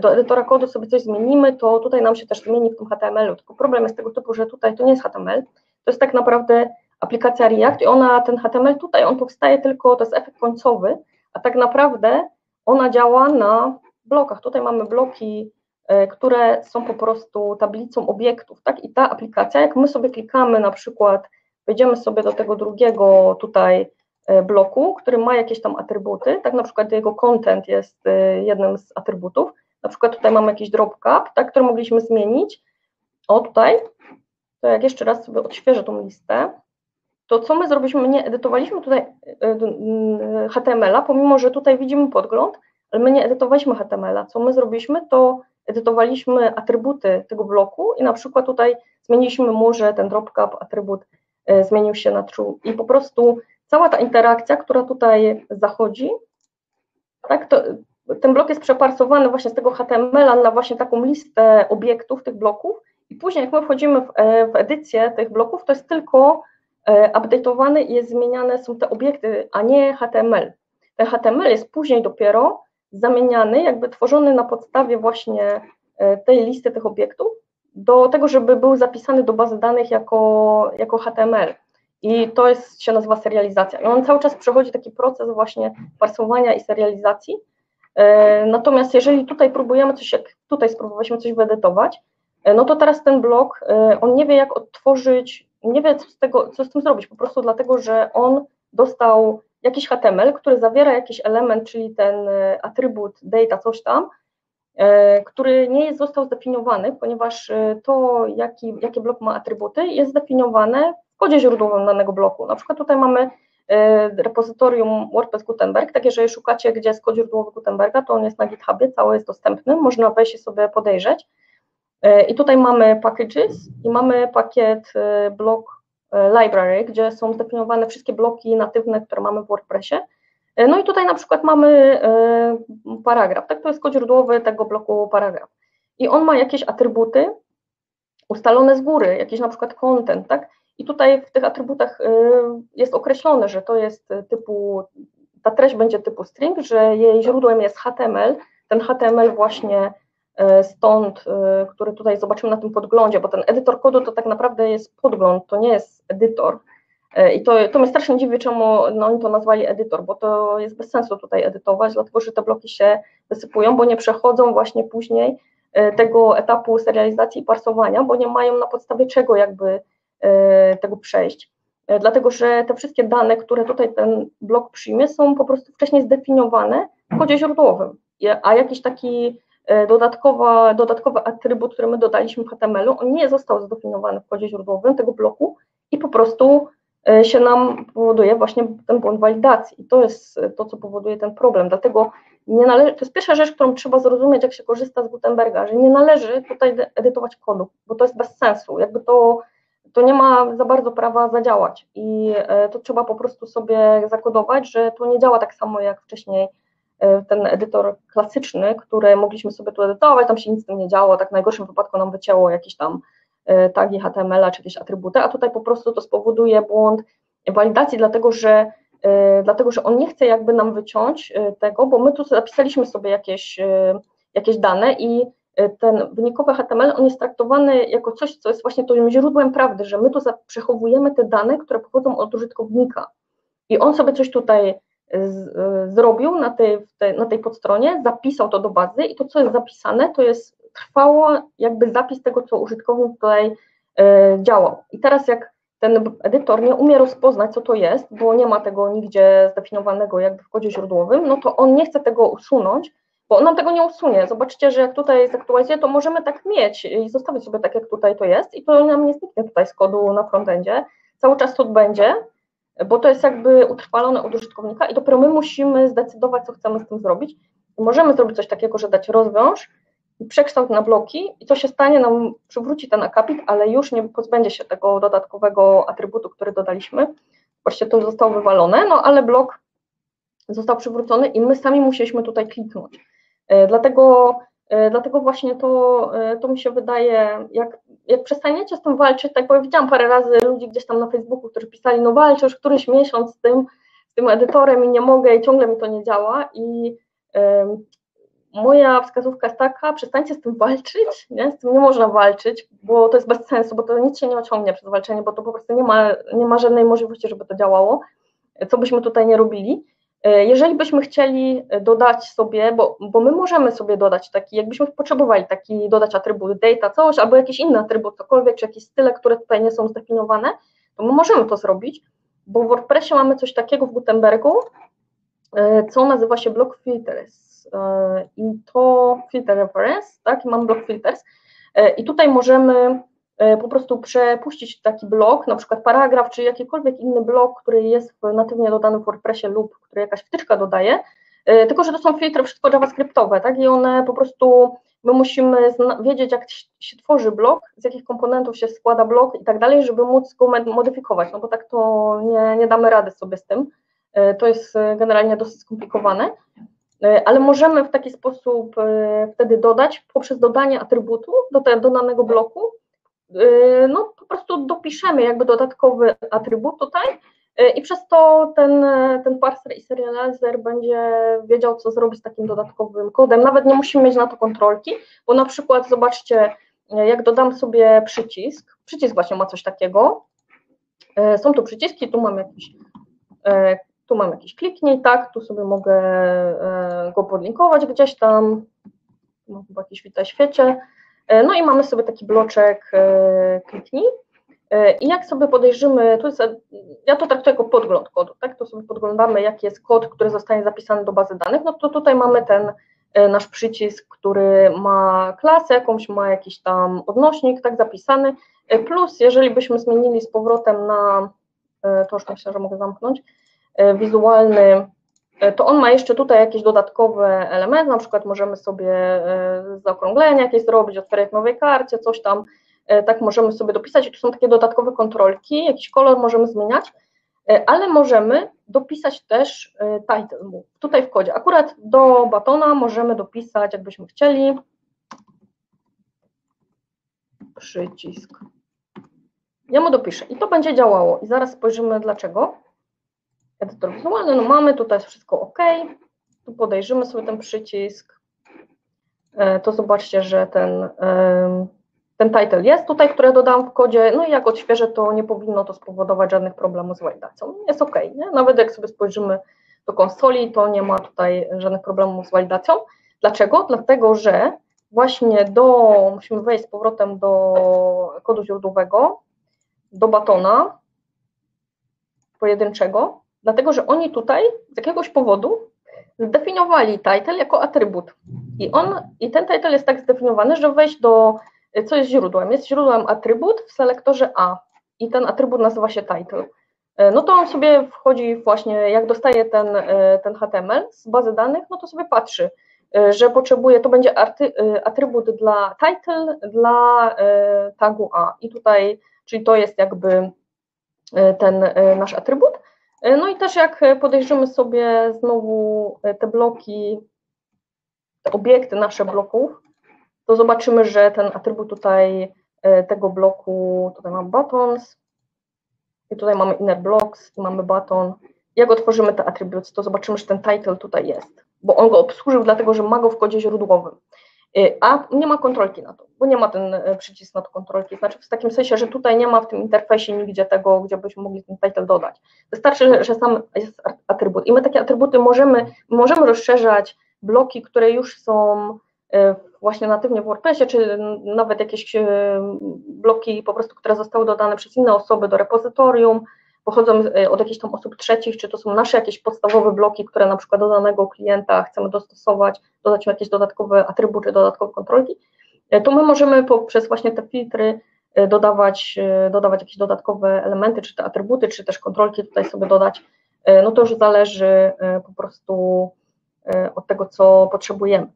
do edytora kodu sobie coś zmienimy, to tutaj nam się też zmieni w tym HTML-u. Tylko problem jest tego typu, że tutaj to nie jest HTML, to jest tak naprawdę aplikacja React i ona, ten HTML tutaj, on powstaje tylko, to jest efekt końcowy, a tak naprawdę ona działa na blokach. Tutaj mamy bloki, które są po prostu tablicą obiektów, tak? I ta aplikacja, jak my sobie klikamy na przykład, wejdziemy sobie do tego drugiego tutaj e, bloku, który ma jakieś tam atrybuty, tak na przykład jego content jest e, jednym z atrybutów, na przykład tutaj mamy jakiś drop cap, tak, który mogliśmy zmienić. O tutaj, to jak jeszcze raz sobie odświeżę tą listę, to co my zrobiliśmy, my nie edytowaliśmy tutaj e, e, HTML-a, pomimo, że tutaj widzimy podgląd, ale my nie edytowaliśmy HTML-a. Co my zrobiliśmy, to edytowaliśmy atrybuty tego bloku i na przykład tutaj zmieniliśmy mu, że ten drop cap atrybut e, zmienił się na true i po prostu cała ta interakcja, która tutaj zachodzi, tak, to ten blok jest przeparsowany właśnie z tego HTML-a na właśnie taką listę obiektów tych bloków i później jak my wchodzimy w, w edycję tych bloków, to jest tylko E, update'owany i jest zmieniane są te obiekty, a nie HTML. Ten HTML jest później dopiero zamieniany, jakby tworzony na podstawie właśnie e, tej listy tych obiektów, do tego, żeby był zapisany do bazy danych jako, jako HTML. I to jest, się nazywa serializacja. I on cały czas przechodzi taki proces właśnie parsowania i serializacji. E, natomiast jeżeli tutaj próbujemy coś, jak tutaj spróbowaliśmy coś wyedytować, no to teraz ten blok, on nie wie jak odtworzyć nie wie, co z, tego, co z tym zrobić, po prostu dlatego, że on dostał jakiś HTML, który zawiera jakiś element, czyli ten e, atrybut data, coś tam, e, który nie jest, został zdefiniowany, ponieważ e, to, jaki, jaki blok ma atrybuty, jest zdefiniowane w kodzie źródłowym danego bloku. Na przykład tutaj mamy repozytorium WordPress Gutenberg, tak jeżeli szukacie, gdzie jest kod źródłowy Gutenberga, to on jest na GitHubie, cały jest dostępny, można wejść i sobie podejrzeć. I tutaj mamy packages i mamy pakiet block e, library, gdzie są zdefiniowane wszystkie bloki natywne, które mamy w WordPressie. No i tutaj na przykład mamy paragraf, tak, to jest kod źródłowy tego bloku paragraf. I on ma jakieś atrybuty ustalone z góry, jakiś na przykład content, tak, i tutaj w tych atrybutach jest określone, że to jest typu, ta treść będzie typu string, że jej źródłem jest HTML, ten HTML właśnie E, stąd, e, który tutaj zobaczymy na tym podglądzie, bo ten edytor kodu to tak naprawdę jest podgląd, to nie jest edytor. E, I to, to mnie strasznie dziwi, czemu no, oni to nazwali edytor, bo to jest bez sensu tutaj edytować, dlatego że te bloki się wysypują, bo nie przechodzą właśnie później tego etapu serializacji i parsowania, bo nie mają na podstawie czego jakby tego przejść. Dlatego, że te wszystkie dane, które tutaj ten blok przyjmie, są po prostu wcześniej zdefiniowane w kodzie źródłowym, a jakiś taki E, dodatkowa, dodatkowy atrybut, który my dodaliśmy w HTML-u, on nie został zdefiniowany w kodzie źródłowym tego bloku i po prostu e, się nam powoduje właśnie ten błąd walidacji. I to jest to, co powoduje ten problem. Dlatego nie należy, to jest pierwsza rzecz, którą trzeba zrozumieć, jak się korzysta z Gutenberga, że nie należy tutaj edytować kodu, bo to jest bez sensu. Jakby to, to nie ma za bardzo prawa zadziałać i e, to trzeba po prostu sobie zakodować, że to nie działa tak samo jak wcześniej E, ten edytor klasyczny, który mogliśmy sobie tu edytować, tam się nic z tym nie działo, tak w najgorszym wypadku nam wycięło jakieś tam e, tagi HTML-a czy jakieś atrybuty, a tutaj po prostu to spowoduje błąd walidacji, dlatego że, e, dlatego że on nie chce jakby nam wyciąć tego, bo my tu zapisaliśmy sobie jakieś, jakieś dane i ten wynikowy HTML, on jest traktowany jako coś, co jest właśnie tym źródłem prawdy, że my tu przechowujemy te dane, które pochodzą od użytkownika. I on sobie coś tutaj z, zrobił na tej, na tej podstronie, zapisał to do bazy i to, co jest zapisane, to jest trwało jakby zapis tego, co użytkownik tutaj e, działał. I teraz jak ten edytor nie umie rozpoznać, co to jest, bo nie ma tego nigdzie zdefiniowanego jakby w kodzie źródłowym, no to on nie chce tego usunąć, bo on nam tego nie usunie. Zobaczcie, że jak tutaj zaktualizuje, to możemy tak mieć i zostawić sobie tak, jak tutaj to jest i to nam nie zniknie tutaj z kodu na frontendzie. Cały czas to będzie, bo to jest jakby utrwalone od użytkownika i dopiero my musimy zdecydować, co chcemy z tym zrobić. możemy zrobić coś takiego, że dać rozwiąż i przekształt na bloki i co się stanie, nam przywróci ten akapit, ale już nie pozbędzie się tego dodatkowego atrybutu, który dodaliśmy. Właściwie to zostało wywalone, no ale blok został przywrócony i my sami musieliśmy tutaj kliknąć. E, dlatego Dlatego właśnie to, to mi się wydaje, jak, jak przestaniecie z tym walczyć, tak widziałam parę razy ludzi gdzieś tam na Facebooku, którzy pisali, no walczę już któryś miesiąc z tym, z tym edytorem i nie mogę i ciągle mi to nie działa i moja wskazówka jest taka, przestańcie z tym walczyć, nie? z tym nie można walczyć, bo to jest bez sensu, bo to nic się nie ociągnie przez walczenie, bo to po prostu nie ma, nie ma żadnej możliwości, żeby to działało, co byśmy tutaj nie robili. E, jeżeli byśmy chcieli dodać sobie, bo, bo my możemy sobie dodać taki, jakbyśmy potrzebowali taki, dodać atrybut data, coś, albo jakiś inny atrybut, cokolwiek, czy jakieś style, które tutaj nie są zdefiniowane, to my możemy to zrobić, bo w WordPressie mamy coś takiego w Gutenbergu, e, co nazywa się block filters i to filter reference, tak, i mam block filters. E, i tutaj możemy e, po prostu przepuścić taki blok, na przykład paragraf, czy jakikolwiek inny blok, który jest natywnie dodany w WordPressie lub który jakaś wtyczka dodaje, e, tylko że to są filtry wszystko javascriptowe, tak, i one po prostu, my musimy wiedzieć, jak się tworzy blok, z jakich komponentów się składa blok i tak dalej, żeby móc go modyfikować, no bo tak to nie, nie damy rady sobie z tym, to jest generalnie dosyć skomplikowane, ale możemy w taki sposób e, wtedy dodać, poprzez dodanie atrybutu do, te, do danego bloku, e, no po prostu dopiszemy jakby dodatkowy atrybut tutaj i przez to ten, ten parser i serializer będzie wiedział, co zrobić z takim dodatkowym kodem. Nawet nie musimy mieć na to kontrolki, bo na przykład zobaczcie, jak dodam sobie przycisk, przycisk właśnie ma coś takiego, są tu przyciski, tu mam jakiś tu mam jakiś kliknij, tak, tu sobie mogę e, go podlinkować gdzieś tam, mam chyba jakiś witaj świecie, e, no i mamy sobie taki bloczek e, kliknij. I jak sobie podejrzymy, tu jest, ja to traktuję jako podgląd kodu, tak, to sobie podglądamy jaki jest kod, który zostanie zapisany do bazy danych, no to tutaj mamy ten nasz przycisk, który ma klasę jakąś, ma jakiś tam odnośnik, tak, zapisany, plus jeżeli byśmy zmienili z powrotem na, to już myślę, że mogę zamknąć, wizualny, e, to on ma jeszcze tutaj jakieś dodatkowe elementy, na przykład możemy sobie e, zaokrąglenia jakieś zrobić, otwierać w nowej karcie, coś tam, tak możemy sobie dopisać i tu są takie dodatkowe kontrolki, jakiś kolor możemy zmieniać, ale możemy dopisać też title move, tutaj w kodzie. Akurat do batona możemy dopisać, jakbyśmy chcieli, przycisk. Ja mu dopiszę i to będzie działało i zaraz spojrzymy dlaczego edytor wizualny, no mamy, tutaj jest wszystko ok, tu podejrzymy sobie ten przycisk, e, to zobaczcie, że ten, ten title jest tutaj, który dodałam w kodzie, no i jak odświeżę, to nie powinno to spowodować żadnych problemów z walidacją, jest ok, nie? nawet jak sobie spojrzymy do konsoli, to nie ma tutaj żadnych problemów z walidacją. Dlaczego? Dlatego, że właśnie do, musimy wejść z powrotem do kodu źródłowego, do batona pojedynczego Dlatego, że oni tutaj z jakiegoś powodu zdefiniowali title jako atrybut. I on, i ten title jest tak zdefiniowany, że wejść do, co jest źródłem? Jest źródłem atrybut w selektorze A i ten atrybut nazywa się title. E, no to on sobie wchodzi właśnie, jak dostaje ten, e, ten HTML z bazy danych, no to sobie patrzy, e, że potrzebuje, to będzie atrybut dla title, dla tagu A. I tutaj, czyli to jest jakby ten nasz atrybut. E, no i też jak podejrzymy sobie znowu e, te bloki, te obiekty nasze bloków, to zobaczymy, że ten atrybut tutaj e, tego bloku, tutaj mam buttons i tutaj mamy inner blocks i mamy button. Jak otworzymy te atrybuty, to zobaczymy, że ten title tutaj jest, bo on go obsłużył dlatego, że ma go w kodzie źródłowym. Y, a nie ma kontrolki na to, bo nie ma ten y, przycisk na to kontrolki, znaczy w takim sensie, że tutaj nie ma w tym interfejsie nigdzie tego, gdzie byśmy mogli ten title dodać. Wystarczy, że sam jest atrybut. I my takie atrybuty możemy, możemy rozszerzać bloki, które już są y, właśnie natywnie w WordPressie, czy nawet jakieś bloki po prostu, które zostały dodane przez inne osoby do repozytorium, pochodzą e, od jakichś tam osób trzecich, czy to są nasze jakieś podstawowe bloki, które na przykład do danego klienta chcemy dostosować, dodać mu jakieś dodatkowe atrybuty, dodatkowe kontrolki, e, to my możemy poprzez właśnie te filtry e, dodawać, dodawać jakieś dodatkowe elementy, czy te atrybuty, czy też kontrolki tutaj sobie dodać. No to już zależy po prostu od tego, co potrzebujemy.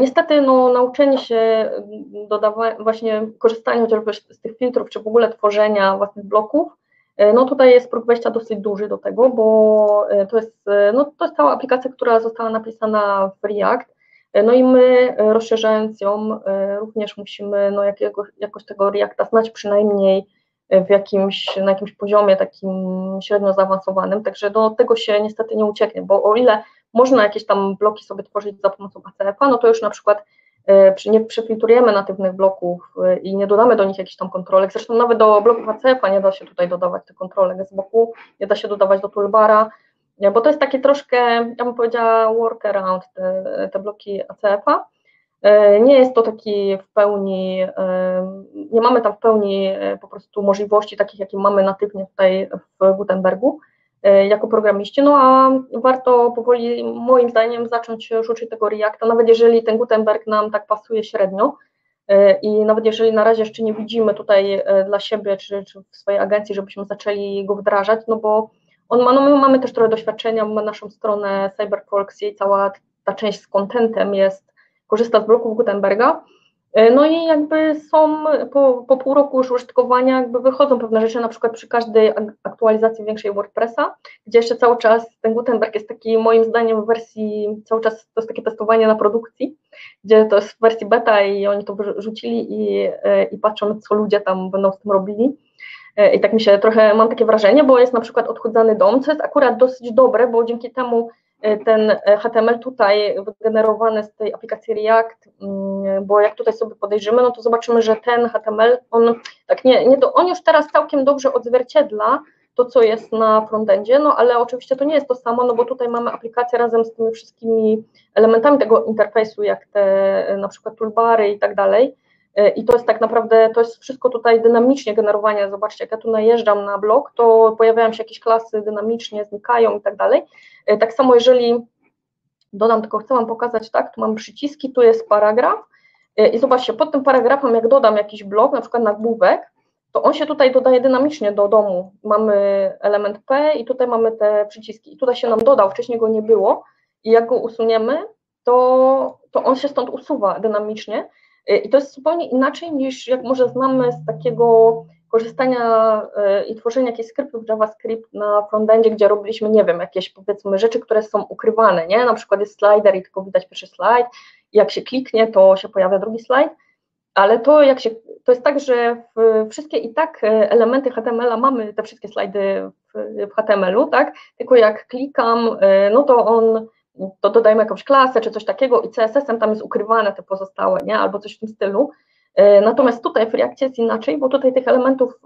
Niestety no, nauczenie się dodawania, właśnie korzystania chociażby z tych filtrów, czy w ogóle tworzenia własnych bloków, no tutaj jest próg wejścia dosyć duży do tego, bo e, to jest, e, no to jest cała aplikacja, która została napisana w React. No i my rozszerzając ją również musimy no, jakoś tego Reacta znać przynajmniej w jakimś, na jakimś poziomie takim średnio zaawansowanym, także do tego się niestety nie ucieknie, bo o ile można jakieś tam bloki sobie tworzyć za pomocą ACF-a, no to już na przykład e, nie przefiltrujemy natywnych bloków e, i nie dodamy do nich jakichś tam kontrolek, zresztą nawet do bloków ACF-a nie da się tutaj dodawać tych kontrolek. Z boku, nie da się dodawać do toolbara, bo to jest takie troszkę, ja bym powiedziała workaround te, te bloki ACF-a, E, nie jest to taki w pełni, e, nie mamy tam w pełni e, po prostu możliwości takich, jakie mamy natywnie tutaj w Gutenbergu jako programiści, no a warto powoli moim zdaniem zacząć uczyć tego Reacta, nawet jeżeli ten Gutenberg nam tak pasuje średnio i nawet jeżeli na razie jeszcze nie widzimy tutaj dla siebie czy, czy w swojej agencji, żebyśmy zaczęli go wdrażać, no bo on ma, no my mamy też trochę doświadczenia, mamy naszą stronę CyberForks i cała ta część z contentem jest korzysta z bloków Gutenberga. E, no i jakby są po, po pół roku już użytkowania, jakby wychodzą pewne rzeczy, na przykład przy każdej aktualizacji większej WordPressa, gdzie jeszcze cały czas ten Gutenberg jest taki moim zdaniem w wersji, cały czas to jest takie testowanie na produkcji, gdzie to jest w wersji beta i oni to wyrzucili i, e, i patrzą, co ludzie tam będą z tym robili. E, I tak mi się trochę, mam takie wrażenie, bo jest na przykład odchudzany dom, co jest akurat dosyć dobre, bo dzięki temu ten e, HTML tutaj wygenerowany z tej aplikacji React, mm, bo jak tutaj sobie podejrzymy, no to zobaczymy, że ten HTML, on tak nie, nie to on już teraz całkiem dobrze odzwierciedla to, co jest na frontendzie, no ale oczywiście to nie jest to samo, no bo tutaj mamy aplikację razem z tymi wszystkimi elementami tego interfejsu, jak te na przykład toolbary i tak dalej, i to jest tak naprawdę, to jest wszystko tutaj dynamicznie generowanie. Zobaczcie, jak ja tu najeżdżam na blok, to pojawiają się jakieś klasy dynamicznie, znikają i tak dalej. E, tak samo jeżeli dodam, tylko chcę Wam pokazać, tak, tu mam przyciski, tu jest paragraf e, i zobaczcie, pod tym paragrafem jak dodam jakiś blok, na przykład nagłówek, to on się tutaj dodaje dynamicznie do domu. Mamy element P i tutaj mamy te przyciski. I tutaj się nam dodał, wcześniej go nie było i jak go usuniemy, to, to on się stąd usuwa dynamicznie I to jest zupełnie inaczej niż jak może znamy z takiego korzystania y, i tworzenia jakichś skryptów JavaScript na frontendzie, gdzie robiliśmy, nie wiem, jakieś powiedzmy rzeczy, które są ukrywane, nie? Na przykład jest slider i tylko widać pierwszy slajd, jak się kliknie, to się pojawia drugi slajd, ale to jak się, to jest tak, że wszystkie i tak y, elementy HTML-a mamy te wszystkie slajdy w, w HTML-u, tak? Tylko jak klikam, no to on to dodajmy jakąś klasę czy coś takiego i CSS-em tam jest ukrywane te pozostałe, nie? albo coś w tym stylu. E, natomiast tutaj w Reakcie jest inaczej, bo tutaj tych elementów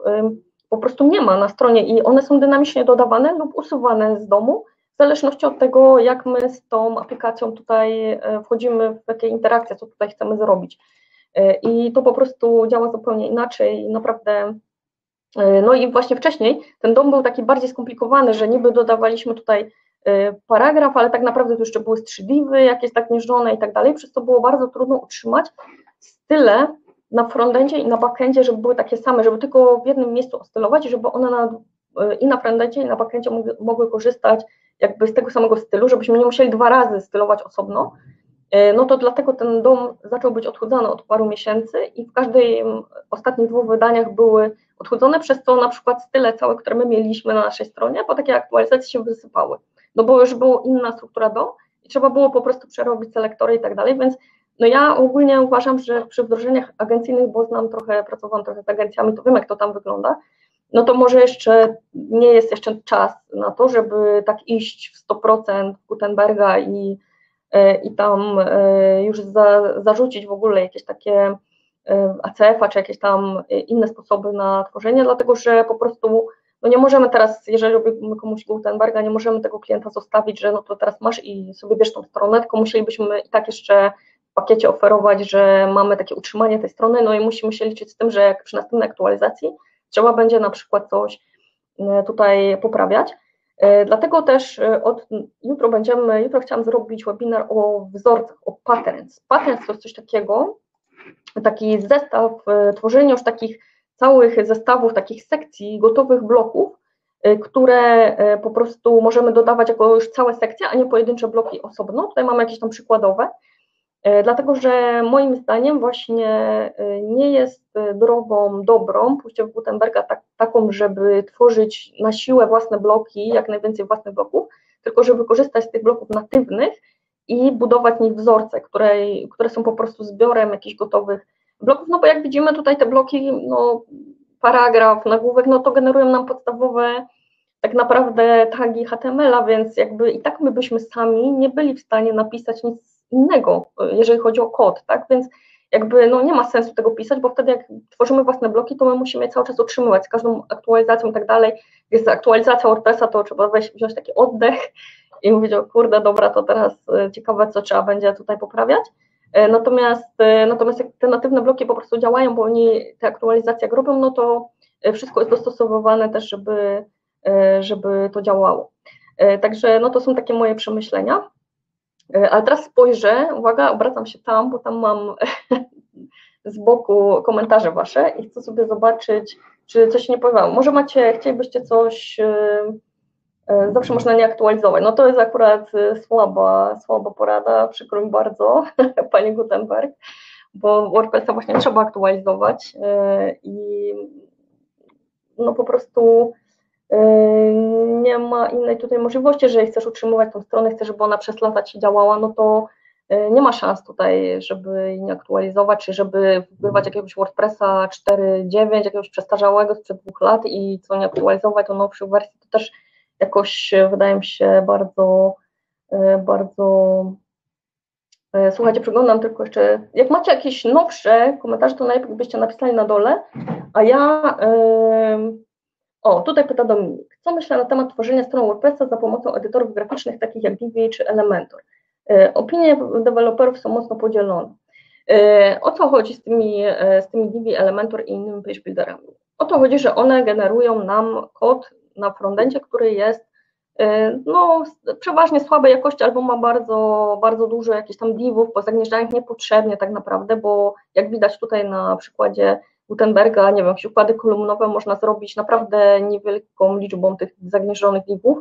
po prostu nie ma na stronie i one są dynamicznie dodawane lub usuwane z domu, w zależności od tego, jak my z tą aplikacją tutaj e, wchodzimy w jakie interakcje, co tutaj chcemy zrobić. E, I to po prostu działa zupełnie inaczej, naprawdę. No i właśnie wcześniej ten dom był taki bardziej skomplikowany, że niby dodawaliśmy tutaj paragraf, ale tak naprawdę to jeszcze były strzydliwy, jakieś tak nieżone i tak dalej, przez to było bardzo trudno utrzymać style na frontendzie i na backendzie, żeby były takie same, żeby tylko w jednym miejscu ostylować, żeby one na, y, i na frontendzie i na backendzie mogły, mogły korzystać jakby z tego samego stylu, żebyśmy nie musieli dwa razy stylować osobno, y, no to dlatego ten dom zaczął być odchudzany od paru miesięcy i w każdej ostatnich dwóch wydaniach były odchudzone, przez to na przykład style całe, które my mieliśmy na naszej stronie, po takiej aktualizacji się wysypały no bo już była inna struktura do i trzeba było po prostu przerobić selektory i tak dalej, więc no ja ogólnie uważam, że przy wdrożeniach agencyjnych, bo znam trochę, pracowałam trochę z agencjami, to wiem jak to tam wygląda, no to może jeszcze nie jest jeszcze czas na to, żeby tak iść w 100% Gutenberga i, e, i tam e, już za, zarzucić w ogóle jakieś takie e, ACF-a czy jakieś tam inne sposoby na tworzenie, dlatego że po prostu no nie możemy teraz, jeżeli robimy komuś Gutenberga, nie możemy tego klienta zostawić, że no to teraz masz i sobie bierz tą stronę, tylko musielibyśmy i tak jeszcze w pakiecie oferować, że mamy takie utrzymanie tej strony, no i musimy się liczyć z tym, że jak przy następnej aktualizacji trzeba będzie na przykład coś e, tutaj poprawiać. E, dlatego też e, od jutro będziemy, jutro chciałam zrobić webinar o wzorcach, o patterns. Patterns to jest coś takiego, taki zestaw, tworzenie już takich całych zestawów, takich sekcji, gotowych bloków, y, które y, po prostu możemy dodawać jako już całe sekcje, a nie pojedyncze bloki osobno. Tutaj mamy jakieś tam przykładowe, y, dlatego że moim zdaniem właśnie nie jest drogą dobrą pójście w Gutenberga tak, taką, żeby tworzyć na siłę własne bloki, jak najwięcej własnych bloków, tylko żeby korzystać z tych bloków natywnych i budować w nich wzorce, które, które są po prostu zbiorem jakichś gotowych bloków, no bo jak widzimy tutaj te bloki, no paragraf, nagłówek, no to generują nam podstawowe tak naprawdę tagi HTML-a, więc jakby i tak my byśmy sami nie byli w stanie napisać nic innego, jeżeli chodzi o kod, tak, więc jakby no nie ma sensu tego pisać, bo wtedy jak tworzymy własne bloki, to my musimy je cały czas utrzymywać z każdą aktualizacją i tak dalej. Jest aktualizacja WordPressa, to trzeba wziąć taki oddech i mówić, o kurde, dobra, to teraz e, ciekawe, co trzeba będzie tutaj poprawiać. E, natomiast, e, natomiast jak te natywne bloki po prostu działają, bo oni te aktualizacje robią, no to wszystko jest dostosowywane też, żeby, żeby to działało. Także no to są takie moje przemyślenia. Ale teraz spojrzę, uwaga, obracam się tam, bo tam mam *laughs* z boku komentarze wasze i chcę sobie zobaczyć, czy coś nie pojawiało. Może macie, chcielibyście coś, zawsze można nie aktualizować. No to jest akurat słaba, słaba porada, przykro mi bardzo, *laughs* Pani Gutenberg, bo WordPressa właśnie trzeba aktualizować i no po prostu nie ma innej tutaj możliwości, jeżeli chcesz utrzymywać tą stronę, chcesz, żeby ona przez lata Ci działała, no to e, nie ma szans tutaj, żeby nie aktualizować, czy żeby wbywać jakiegoś WordPressa 4.9, jakiegoś przestarzałego sprzed dwóch lat i co nie aktualizować do nowszych wersji, to też jakoś e, wydaje mi się bardzo, e, bardzo Słuchajcie, przeglądam tylko jeszcze. Jak macie jakieś nowsze komentarze, to najlepiej byście napisali na dole, a ja o, tutaj pyta Dominik. Co myślę na temat tworzenia strony WordPressa za pomocą edytorów graficznych takich jak Divi czy Elementor? E, opinie deweloperów są mocno podzielone. E, o co chodzi z tymi, e, z tymi Divi, Elementor i innymi page builderami? O to chodzi, że one generują nam kod na frontendzie, który jest no, przeważnie słabej jakości albo ma bardzo, bardzo dużo jakichś tam divów pozagnieżdżanych niepotrzebnie tak naprawdę, bo jak widać tutaj na przykładzie Gutenberga, nie wiem, układy kolumnowe można zrobić naprawdę niewielką liczbą tych zagnieżdżonych livów,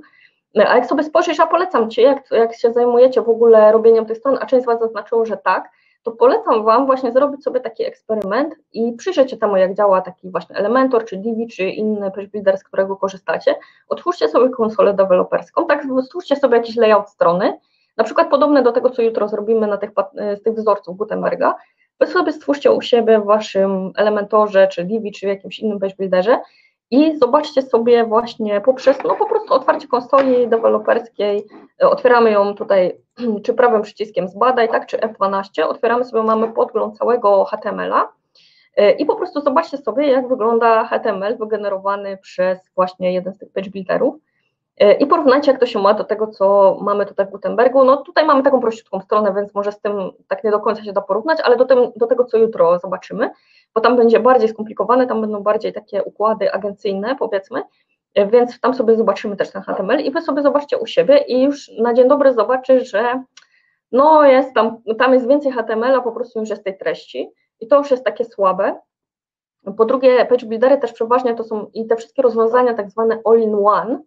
a jak sobie spojrzysz, a polecam Ci, jak, jak się zajmujecie w ogóle robieniem tych stron, a część z Was zaznaczyło, że tak, to polecam Wam właśnie zrobić sobie taki eksperyment i przyjrzeć się temu, jak działa taki właśnie Elementor, czy Divi, czy inny page builder, z którego korzystacie. Otwórzcie sobie konsolę deweloperską, tak, stwórzcie sobie jakiś layout strony, na przykład podobny do tego, co jutro zrobimy na tych, z tych wzorców Gutenberga, Wy sobie stwórzcie u siebie w waszym Elementorze, czy Divi, czy w jakimś innym page builderze i zobaczcie sobie właśnie poprzez, no po prostu otwarcie konsoli deweloperskiej, otwieramy ją tutaj *clears throat* czy prawym przyciskiem zbadaj, tak, czy F12, otwieramy sobie, mamy podgląd całego HTML-a e, i po prostu zobaczcie sobie, jak wygląda HTML wygenerowany przez właśnie jeden z tych page builderów. E, i porównajcie, jak to się ma do tego, co mamy tutaj w Gutenbergu. No tutaj mamy taką prościutką stronę, więc może z tym tak nie do końca się da porównać, ale do, tym, do tego, co jutro zobaczymy, bo tam będzie bardziej skomplikowane, tam będą bardziej takie układy agencyjne, powiedzmy, więc tam sobie zobaczymy też ten HTML i wy sobie zobaczcie u siebie i już na dzień dobry zobaczysz, że no jest tam, tam jest więcej HTML-a po prostu niż jest tej treści i to już jest takie słabe. Po drugie, page też przeważnie to są i te wszystkie rozwiązania tak zwane all-in-one,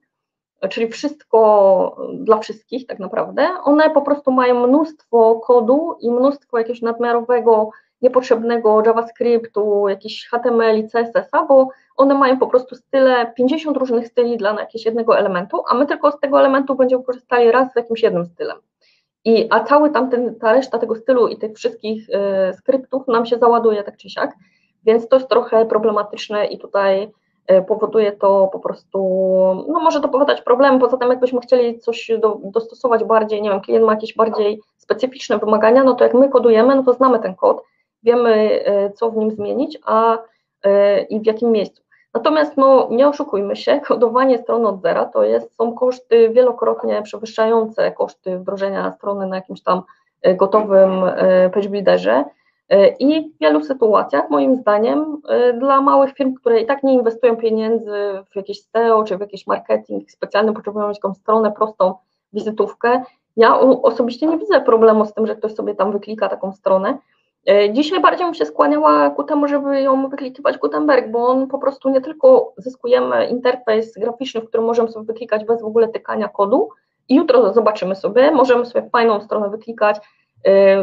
czyli wszystko dla wszystkich tak naprawdę, one po prostu mają mnóstwo kodu i mnóstwo jakiegoś nadmiarowego, niepotrzebnego JavaScriptu, jakiś HTML i CSS-a, bo one mają po prostu style, 50 różnych styli dla jakiegoś jednego elementu, a my tylko z tego elementu będziemy korzystali raz z jakimś jednym stylem. I, a cały tamten, ta reszta tego stylu i tych wszystkich y, skryptów nam się załaduje tak czy siak, więc to jest trochę problematyczne i tutaj E, powoduje to po prostu, no może to powodować problemy, poza tym jakbyśmy chcieli coś do, dostosować bardziej, nie wiem, klient ma jakieś bardziej specyficzne wymagania, no to jak my kodujemy, no to znamy ten kod, wiemy e, co w nim zmienić, a e, i w jakim miejscu. Natomiast no, nie oszukujmy się, *laughs* kodowanie strony od zera to jest, są koszty wielokrotnie przewyższające koszty wdrożenia strony na jakimś tam gotowym page builderze, E, I w wielu sytuacjach, moim zdaniem, e, dla małych firm, które i tak nie inwestują pieniędzy w jakieś SEO czy w jakiś marketing specjalny, potrzebują mieć jakąś stronę, prostą wizytówkę, ja osobiście nie widzę problemu z tym, że ktoś sobie tam wyklika taką stronę. E, dzisiaj bardziej bym się skłaniała ku temu, żeby ją wyklikiwać Gutenberg, bo on po prostu nie tylko zyskujemy interfejs graficzny, w którym możemy sobie wyklikać bez w ogóle tykania kodu i jutro zobaczymy sobie, możemy sobie fajną stronę wyklikać,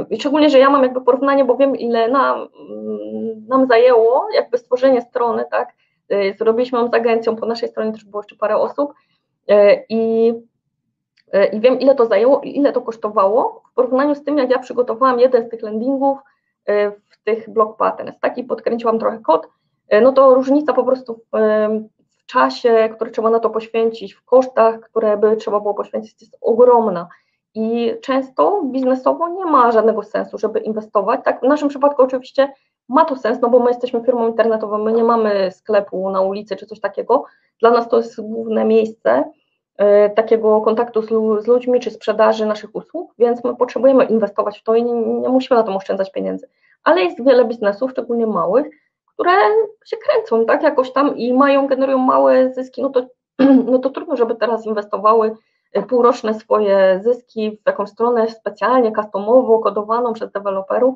Yy, szczególnie, że ja mam jakby porównanie, bo wiem, ile nam, nam zajęło jakby stworzenie strony, tak? Yy, zrobiliśmy ją z agencją, po naszej stronie też było jeszcze parę osób. I i wiem, ile to zajęło i ile to kosztowało. W porównaniu z tym, jak ja przygotowałam jeden z tych landingów w tych block patterns, tak, i podkręciłam trochę kod, no to różnica po prostu w, czasie, który trzeba na to poświęcić, w kosztach, które by trzeba było poświęcić, jest ogromna. I często biznesowo nie ma żadnego sensu, żeby inwestować. Tak, w naszym przypadku oczywiście ma to sens, no bo my jesteśmy firmą internetową, my nie mamy sklepu na ulicy czy coś takiego. Dla nas to jest główne miejsce y, takiego kontaktu z, ludźmi czy sprzedaży naszych usług, więc my potrzebujemy inwestować w to i nie, musimy na tym oszczędzać pieniędzy. Ale jest wiele biznesów, szczególnie małych, które się kręcą, tak, jakoś tam i mają, generują małe zyski, no to, *clears throat* no to trudno, żeby teraz inwestowały y, półroczne swoje zyski w jakąś stronę specjalnie, customowo, kodowaną przez deweloperów,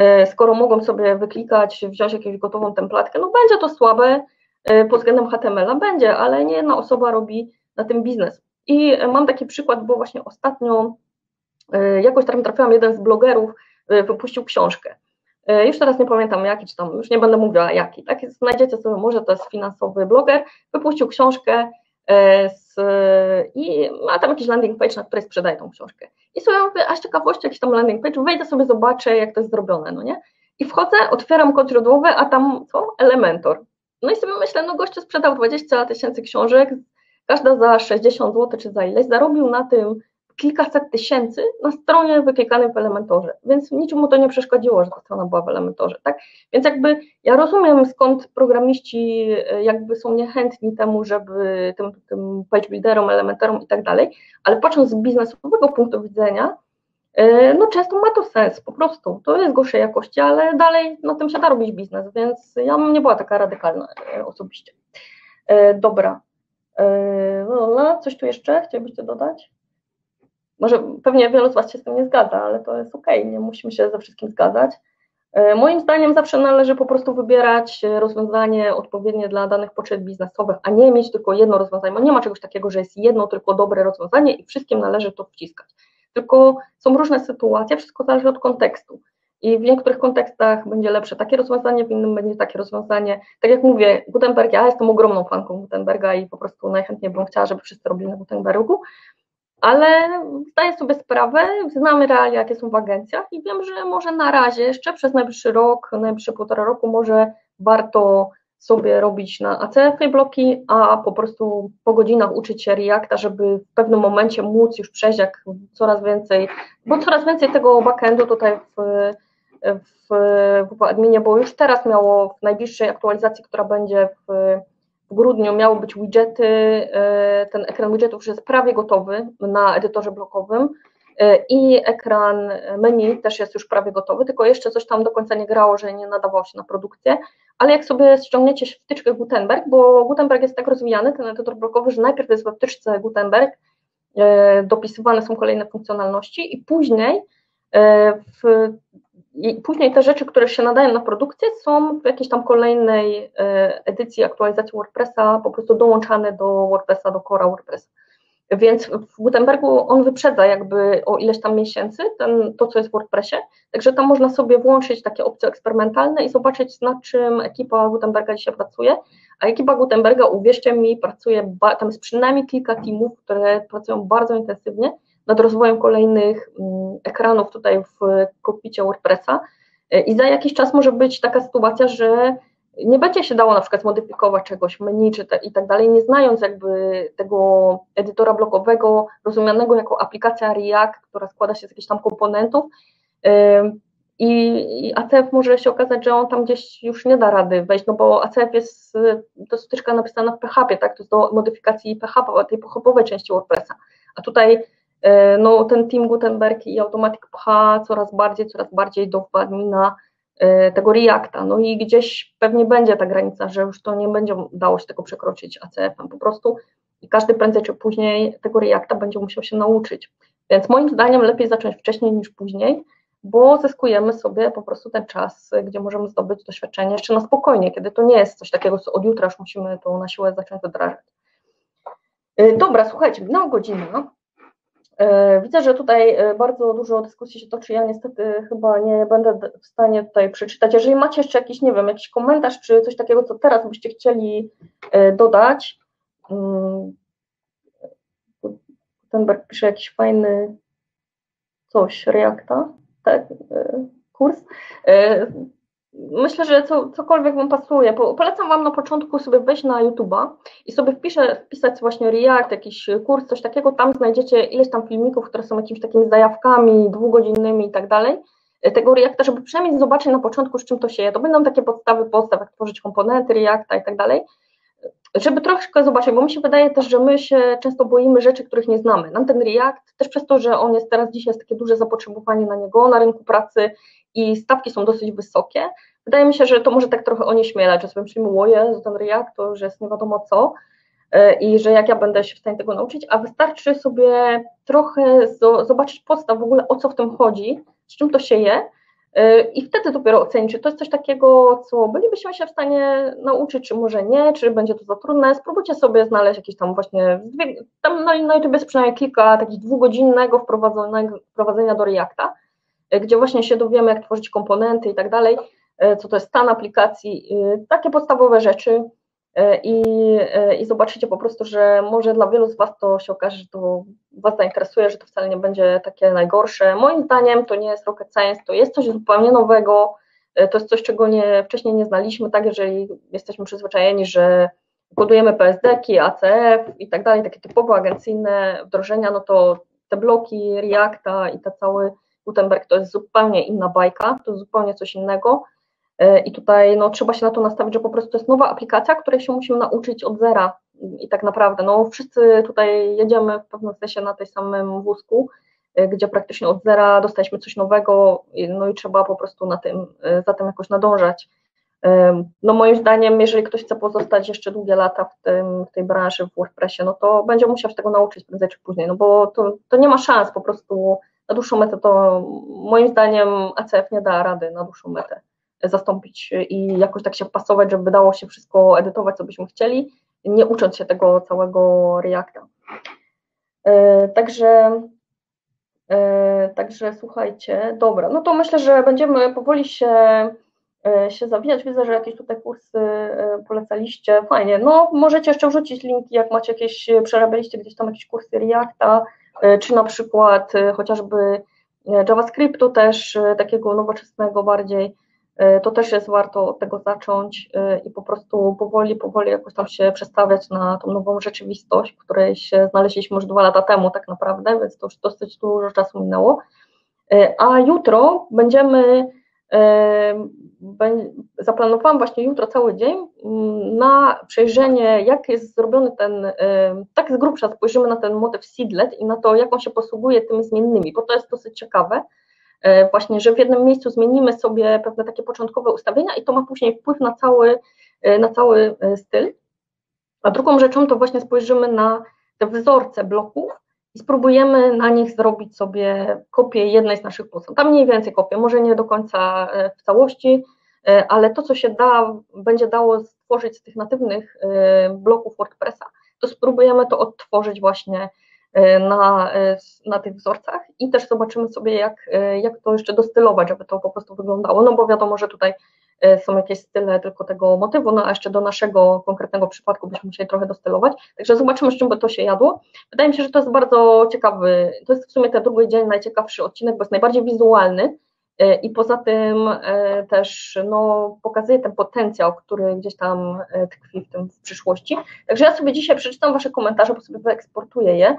y, skoro mogą sobie wyklikać, wziąć jakąś gotową templatkę, no będzie to słabe pod względem HTML-a, będzie, ale nie jedna osoba robi na tym biznes. I mam taki przykład, bo właśnie ostatnio jakoś tam trafiłam, jeden z blogerów wypuścił książkę E, już teraz nie pamiętam jaki, czy tam, już nie będę mówiła jaki, tak? Znajdziecie sobie, może to jest finansowy bloger, wypuścił książkę e, z, i ma tam jakiś landing page, na której sprzedaje tą książkę. I sobie mówię, a z ciekawości jakiś tam landing page, wejdę sobie, zobaczę jak to jest zrobione, no nie? I wchodzę, otwieram kod źródłowy, a tam co? Elementor. No i sobie myślę, no gościu sprzedał 20 tysięcy książek, każda za 60 zł czy za ileś, zarobił na tym kilkaset tysięcy na stronie wyklikanej w Elementorze, więc niczemu to nie przeszkodziło, że ta strona była w Elementorze, tak? Więc jakby ja rozumiem, skąd programiści e, jakby są niechętni temu, żeby tym, tym page builderom, elementorom i tak dalej, ale patrząc z biznesowego punktu widzenia, e, no często ma to sens, po prostu, to jest gorszej jakości, ale dalej na tym się da robić biznes, więc ja nie była taka radykalna e, osobiście. Dobra, coś tu jeszcze chcielibyście dodać? Może pewnie wielu z Was się z tym nie zgadza, ale to jest ok, nie musimy się ze wszystkim zgadzać. E, moim zdaniem zawsze należy po prostu wybierać rozwiązanie odpowiednie dla danych potrzeb biznesowych, a nie mieć tylko jedno rozwiązanie, bo nie ma czegoś takiego, że jest jedno tylko dobre rozwiązanie i wszystkim należy to wciskać. Tylko są różne sytuacje, wszystko zależy od kontekstu. I w niektórych kontekstach będzie lepsze takie rozwiązanie, w innym będzie takie rozwiązanie. Tak jak mówię, Gutenberg, ja jestem ogromną fanką Gutenberga i po prostu najchętniej bym chciała, żeby wszyscy robili na Gutenbergu, ale zdaję sobie sprawę, znamy realia, jakie są w agencjach i wiem, że może na razie jeszcze przez najbliższy rok, najbliższe półtora roku może warto sobie robić na ACF bloki, a po prostu po godzinach uczyć się Reacta, żeby w pewnym momencie móc już przejść jak coraz więcej, bo coraz więcej tego backendu tutaj w, w, adminie, bo już teraz miało w najbliższej aktualizacji, która będzie w w grudniu miały być widgety, e, ten ekran widgetów już jest prawie gotowy na edytorze blokowym e, i ekran menu też jest już prawie gotowy, tylko jeszcze coś tam do końca nie grało, że nie nadawało się na produkcję, ale jak sobie ściągniecie wtyczkę Gutenberg, bo Gutenberg jest tak rozwijany, ten edytor blokowy, że najpierw jest we wtyczce Gutenberg, e, dopisywane są kolejne funkcjonalności i później w i później te rzeczy, które się nadają na produkcję, są w jakiejś tam kolejnej e, edycji aktualizacji WordPressa po prostu dołączane do WordPressa, do Cora WordPressa. Więc w Gutenbergu on wyprzedza jakby o ileś tam miesięcy ten, to, co jest w WordPressie, także tam można sobie włączyć takie opcje eksperymentalne i zobaczyć, nad czym ekipa Gutenberga dzisiaj pracuje, a ekipa Gutenberga, uwierzcie mi, pracuje, tam jest przynajmniej kilka teamów, które pracują bardzo intensywnie, nad rozwojem kolejnych mm, ekranów tutaj w kokpicie WordPressa. E, i za jakiś czas może być taka sytuacja, że nie będzie się dało na przykład zmodyfikować czegoś menu czy te, i tak dalej, nie znając jakby tego edytora blokowego, rozumianego jako aplikacja React, która składa się z jakichś tam komponentów. I, ACF może się okazać, że on tam gdzieś już nie da rady wejść, no bo ACF jest, to jest styczka napisana w PHP, tak, to jest do modyfikacji PHP, tej PHP części WordPressa, a tutaj E, no, ten Team Gutenberg i Automatic pcha coraz bardziej, coraz bardziej do admina e, tego Reacta. No i gdzieś pewnie będzie ta granica, że już to nie będzie dało się tego przekroczyć ACF-em po prostu i każdy prędzej czy później tego Reacta będzie musiał się nauczyć. Więc moim zdaniem lepiej zacząć wcześniej niż później, bo zyskujemy sobie po prostu ten czas, gdzie możemy zdobyć doświadczenie jeszcze na spokojnie, kiedy to nie jest coś takiego, co od jutra już musimy to na siłę zacząć wdrażać. E, dobra, słuchajcie, minęła godzina. E, widzę, że tutaj e, bardzo dużo dyskusji się toczy. Ja niestety chyba nie będę w stanie tutaj przeczytać. Jeżeli macie jeszcze jakiś, nie wiem, jakiś komentarz czy coś takiego, co teraz byście chcieli e, dodać, mm, Gutenberg pisze jakiś fajny coś, Reacta, tak, kurs. Myślę, że co, cokolwiek Wam pasuje. Polecam Wam na początku sobie wejść na YouTube'a i sobie wpiszę, wpisać właśnie React, jakiś kurs, coś takiego. Tam znajdziecie ileś tam filmików, które są jakimiś takimi zajawkami dwugodzinnymi i tak dalej. Tego Reacta, żeby przynajmniej zobaczyć na początku, z czym to się je. To będą takie podstawy podstaw, jak tworzyć komponenty Reacta i tak dalej. Żeby troszkę zobaczyć, bo mi się wydaje też, że my się często boimy rzeczy, których nie znamy. Nam ten React, też przez to, że on jest teraz dzisiaj, jest takie duże zapotrzebowanie na niego na rynku pracy, i stawki są dosyć wysokie. Wydaje mi się, że to może tak trochę onieśmielać, że sobie o ten React to że jest nie wiadomo co e, i że jak ja będę się w stanie tego nauczyć, a wystarczy sobie trochę zobaczyć podstaw w ogóle o co w tym chodzi, z czym to się je e, i wtedy dopiero ocenić, czy to jest coś takiego, co bylibyśmy się w stanie nauczyć, czy może nie, czy będzie to za trudne. Spróbujcie sobie znaleźć jakieś tam właśnie, tam na, na YouTube jest przynajmniej kilka takich dwugodzinnego wprowadzenia do Reacta, gdzie właśnie się dowiemy, jak tworzyć komponenty i tak dalej, e, co to jest stan aplikacji, takie podstawowe rzeczy e, i, e, i zobaczycie po prostu, że może dla wielu z Was to się okaże, że to Was zainteresuje, że to wcale nie będzie takie najgorsze. Moim zdaniem to nie jest rocket science, to jest coś zupełnie nowego, to jest coś, czego nie, wcześniej nie znaliśmy, tak, jeżeli jesteśmy przyzwyczajeni, że kodujemy PSD-ki, ACF i tak dalej, takie typowo agencyjne wdrożenia, no to te bloki Reacta i te cały Gutenberg to jest zupełnie inna bajka, to jest zupełnie coś innego. E, I tutaj no, trzeba się na to nastawić, że po prostu to jest nowa aplikacja, której się musimy nauczyć od zera. I tak naprawdę, no wszyscy tutaj jedziemy w pewnym sensie na tej samym wózku, e, gdzie praktycznie od zera dostaliśmy coś nowego, no i trzeba po prostu na tym, e, za tym jakoś nadążać. No moim zdaniem, jeżeli ktoś chce pozostać jeszcze długie lata w, tym, w tej branży w WordPressie, no to będzie musiał się tego nauczyć prędzej czy później, no bo to, to nie ma szans po prostu na dłuższą metę to moim zdaniem ACF nie da rady na dłuższą metę zastąpić i jakoś tak się wpasować, żeby dało się wszystko edytować, co byśmy chcieli, nie ucząc się tego całego Reacta. E, także, e, także słuchajcie, dobra, no to myślę, że będziemy powoli się, e, się zawijać. Widzę, że jakieś tutaj kursy polecaliście. Fajnie. No, możecie jeszcze wrzucić linki, jak macie jakieś, przerabialiście gdzieś tam jakieś kursy Reacta, czy na przykład e, chociażby e, JavaScriptu też takiego nowoczesnego bardziej, to też jest warto od tego zacząć i po prostu powoli, powoli jakoś tam się przestawiać na tą nową rzeczywistość, w której się znaleźliśmy już dwa lata temu tak naprawdę, więc to już dosyć dużo czasu minęło. A jutro będziemy zaplanowałam właśnie jutro cały dzień mm, na przejrzenie, jak jest zrobiony ten, tak z grubsza spojrzymy na ten motyw seedlet i na to, jak on się posługuje tymi zmiennymi, bo to jest dosyć ciekawe, właśnie, że w jednym miejscu zmienimy sobie pewne takie początkowe ustawienia i to ma później wpływ na cały, e, na cały e, styl. A drugą rzeczą to właśnie spojrzymy na te wzorce bloków i spróbujemy na nich zrobić sobie kopię jednej z naszych podstaw. Tam mniej więcej kopię, może nie do końca e, w całości, e, ale to, co się da, będzie dało stworzyć z tych natywnych e, bloków WordPressa, to spróbujemy to odtworzyć właśnie na, na tych wzorcach i też zobaczymy sobie, jak, jak to jeszcze dostylować, żeby to po prostu wyglądało, no bo wiadomo, że tutaj są jakieś style tylko tego motywu, no a jeszcze do naszego konkretnego przypadku byśmy musieli trochę dostylować, także zobaczymy, z czym by to się jadło. Wydaje mi się, że to jest bardzo ciekawy, to jest w sumie ten drugi dzień najciekawszy odcinek, bo jest najbardziej wizualny e, i poza tym e, też no, pokazuje ten potencjał, który gdzieś tam tkwi w tym w przyszłości. Także ja sobie dzisiaj przeczytam Wasze komentarze, bo sobie wyeksportuję je,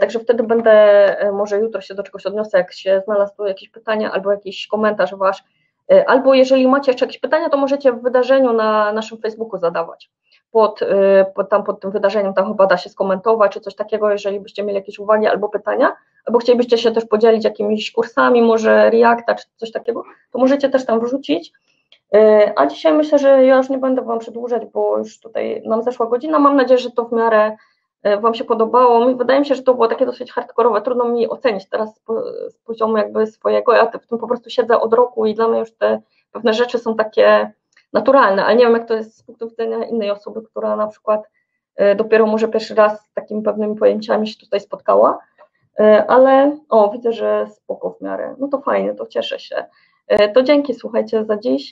Także wtedy będę, może jutro się do czegoś odniosę, jak się znalazł tu jakieś pytania albo jakiś komentarz Wasz, albo jeżeli macie jeszcze jakieś pytania, to możecie w wydarzeniu na naszym Facebooku zadawać. Pod, e, pod, tam pod tym wydarzeniem tam chyba da się skomentować, czy coś takiego, jeżeli byście mieli jakieś uwagi albo pytania, albo chcielibyście się też podzielić jakimiś kursami, może Reacta, czy coś takiego, to możecie też tam wrzucić. E, a dzisiaj myślę, że ja już nie będę Wam przedłużać, bo już tutaj nam zeszła godzina. Mam nadzieję, że to w miarę E, wam się podobało. Wydaje mi się, że to było takie dosyć hardkorowe, trudno mi ocenić teraz z poziomu jakby swojego, ja w tym po prostu siedzę od roku i dla mnie już te pewne rzeczy są takie naturalne, ale nie wiem jak to jest z punktu widzenia innej osoby, która na przykład e, dopiero może pierwszy raz z takimi pewnymi pojęciami się tutaj spotkała, e, ale o, widzę, że spoko w miarę, no to fajnie, to cieszę się. To dzięki, słuchajcie, za dziś.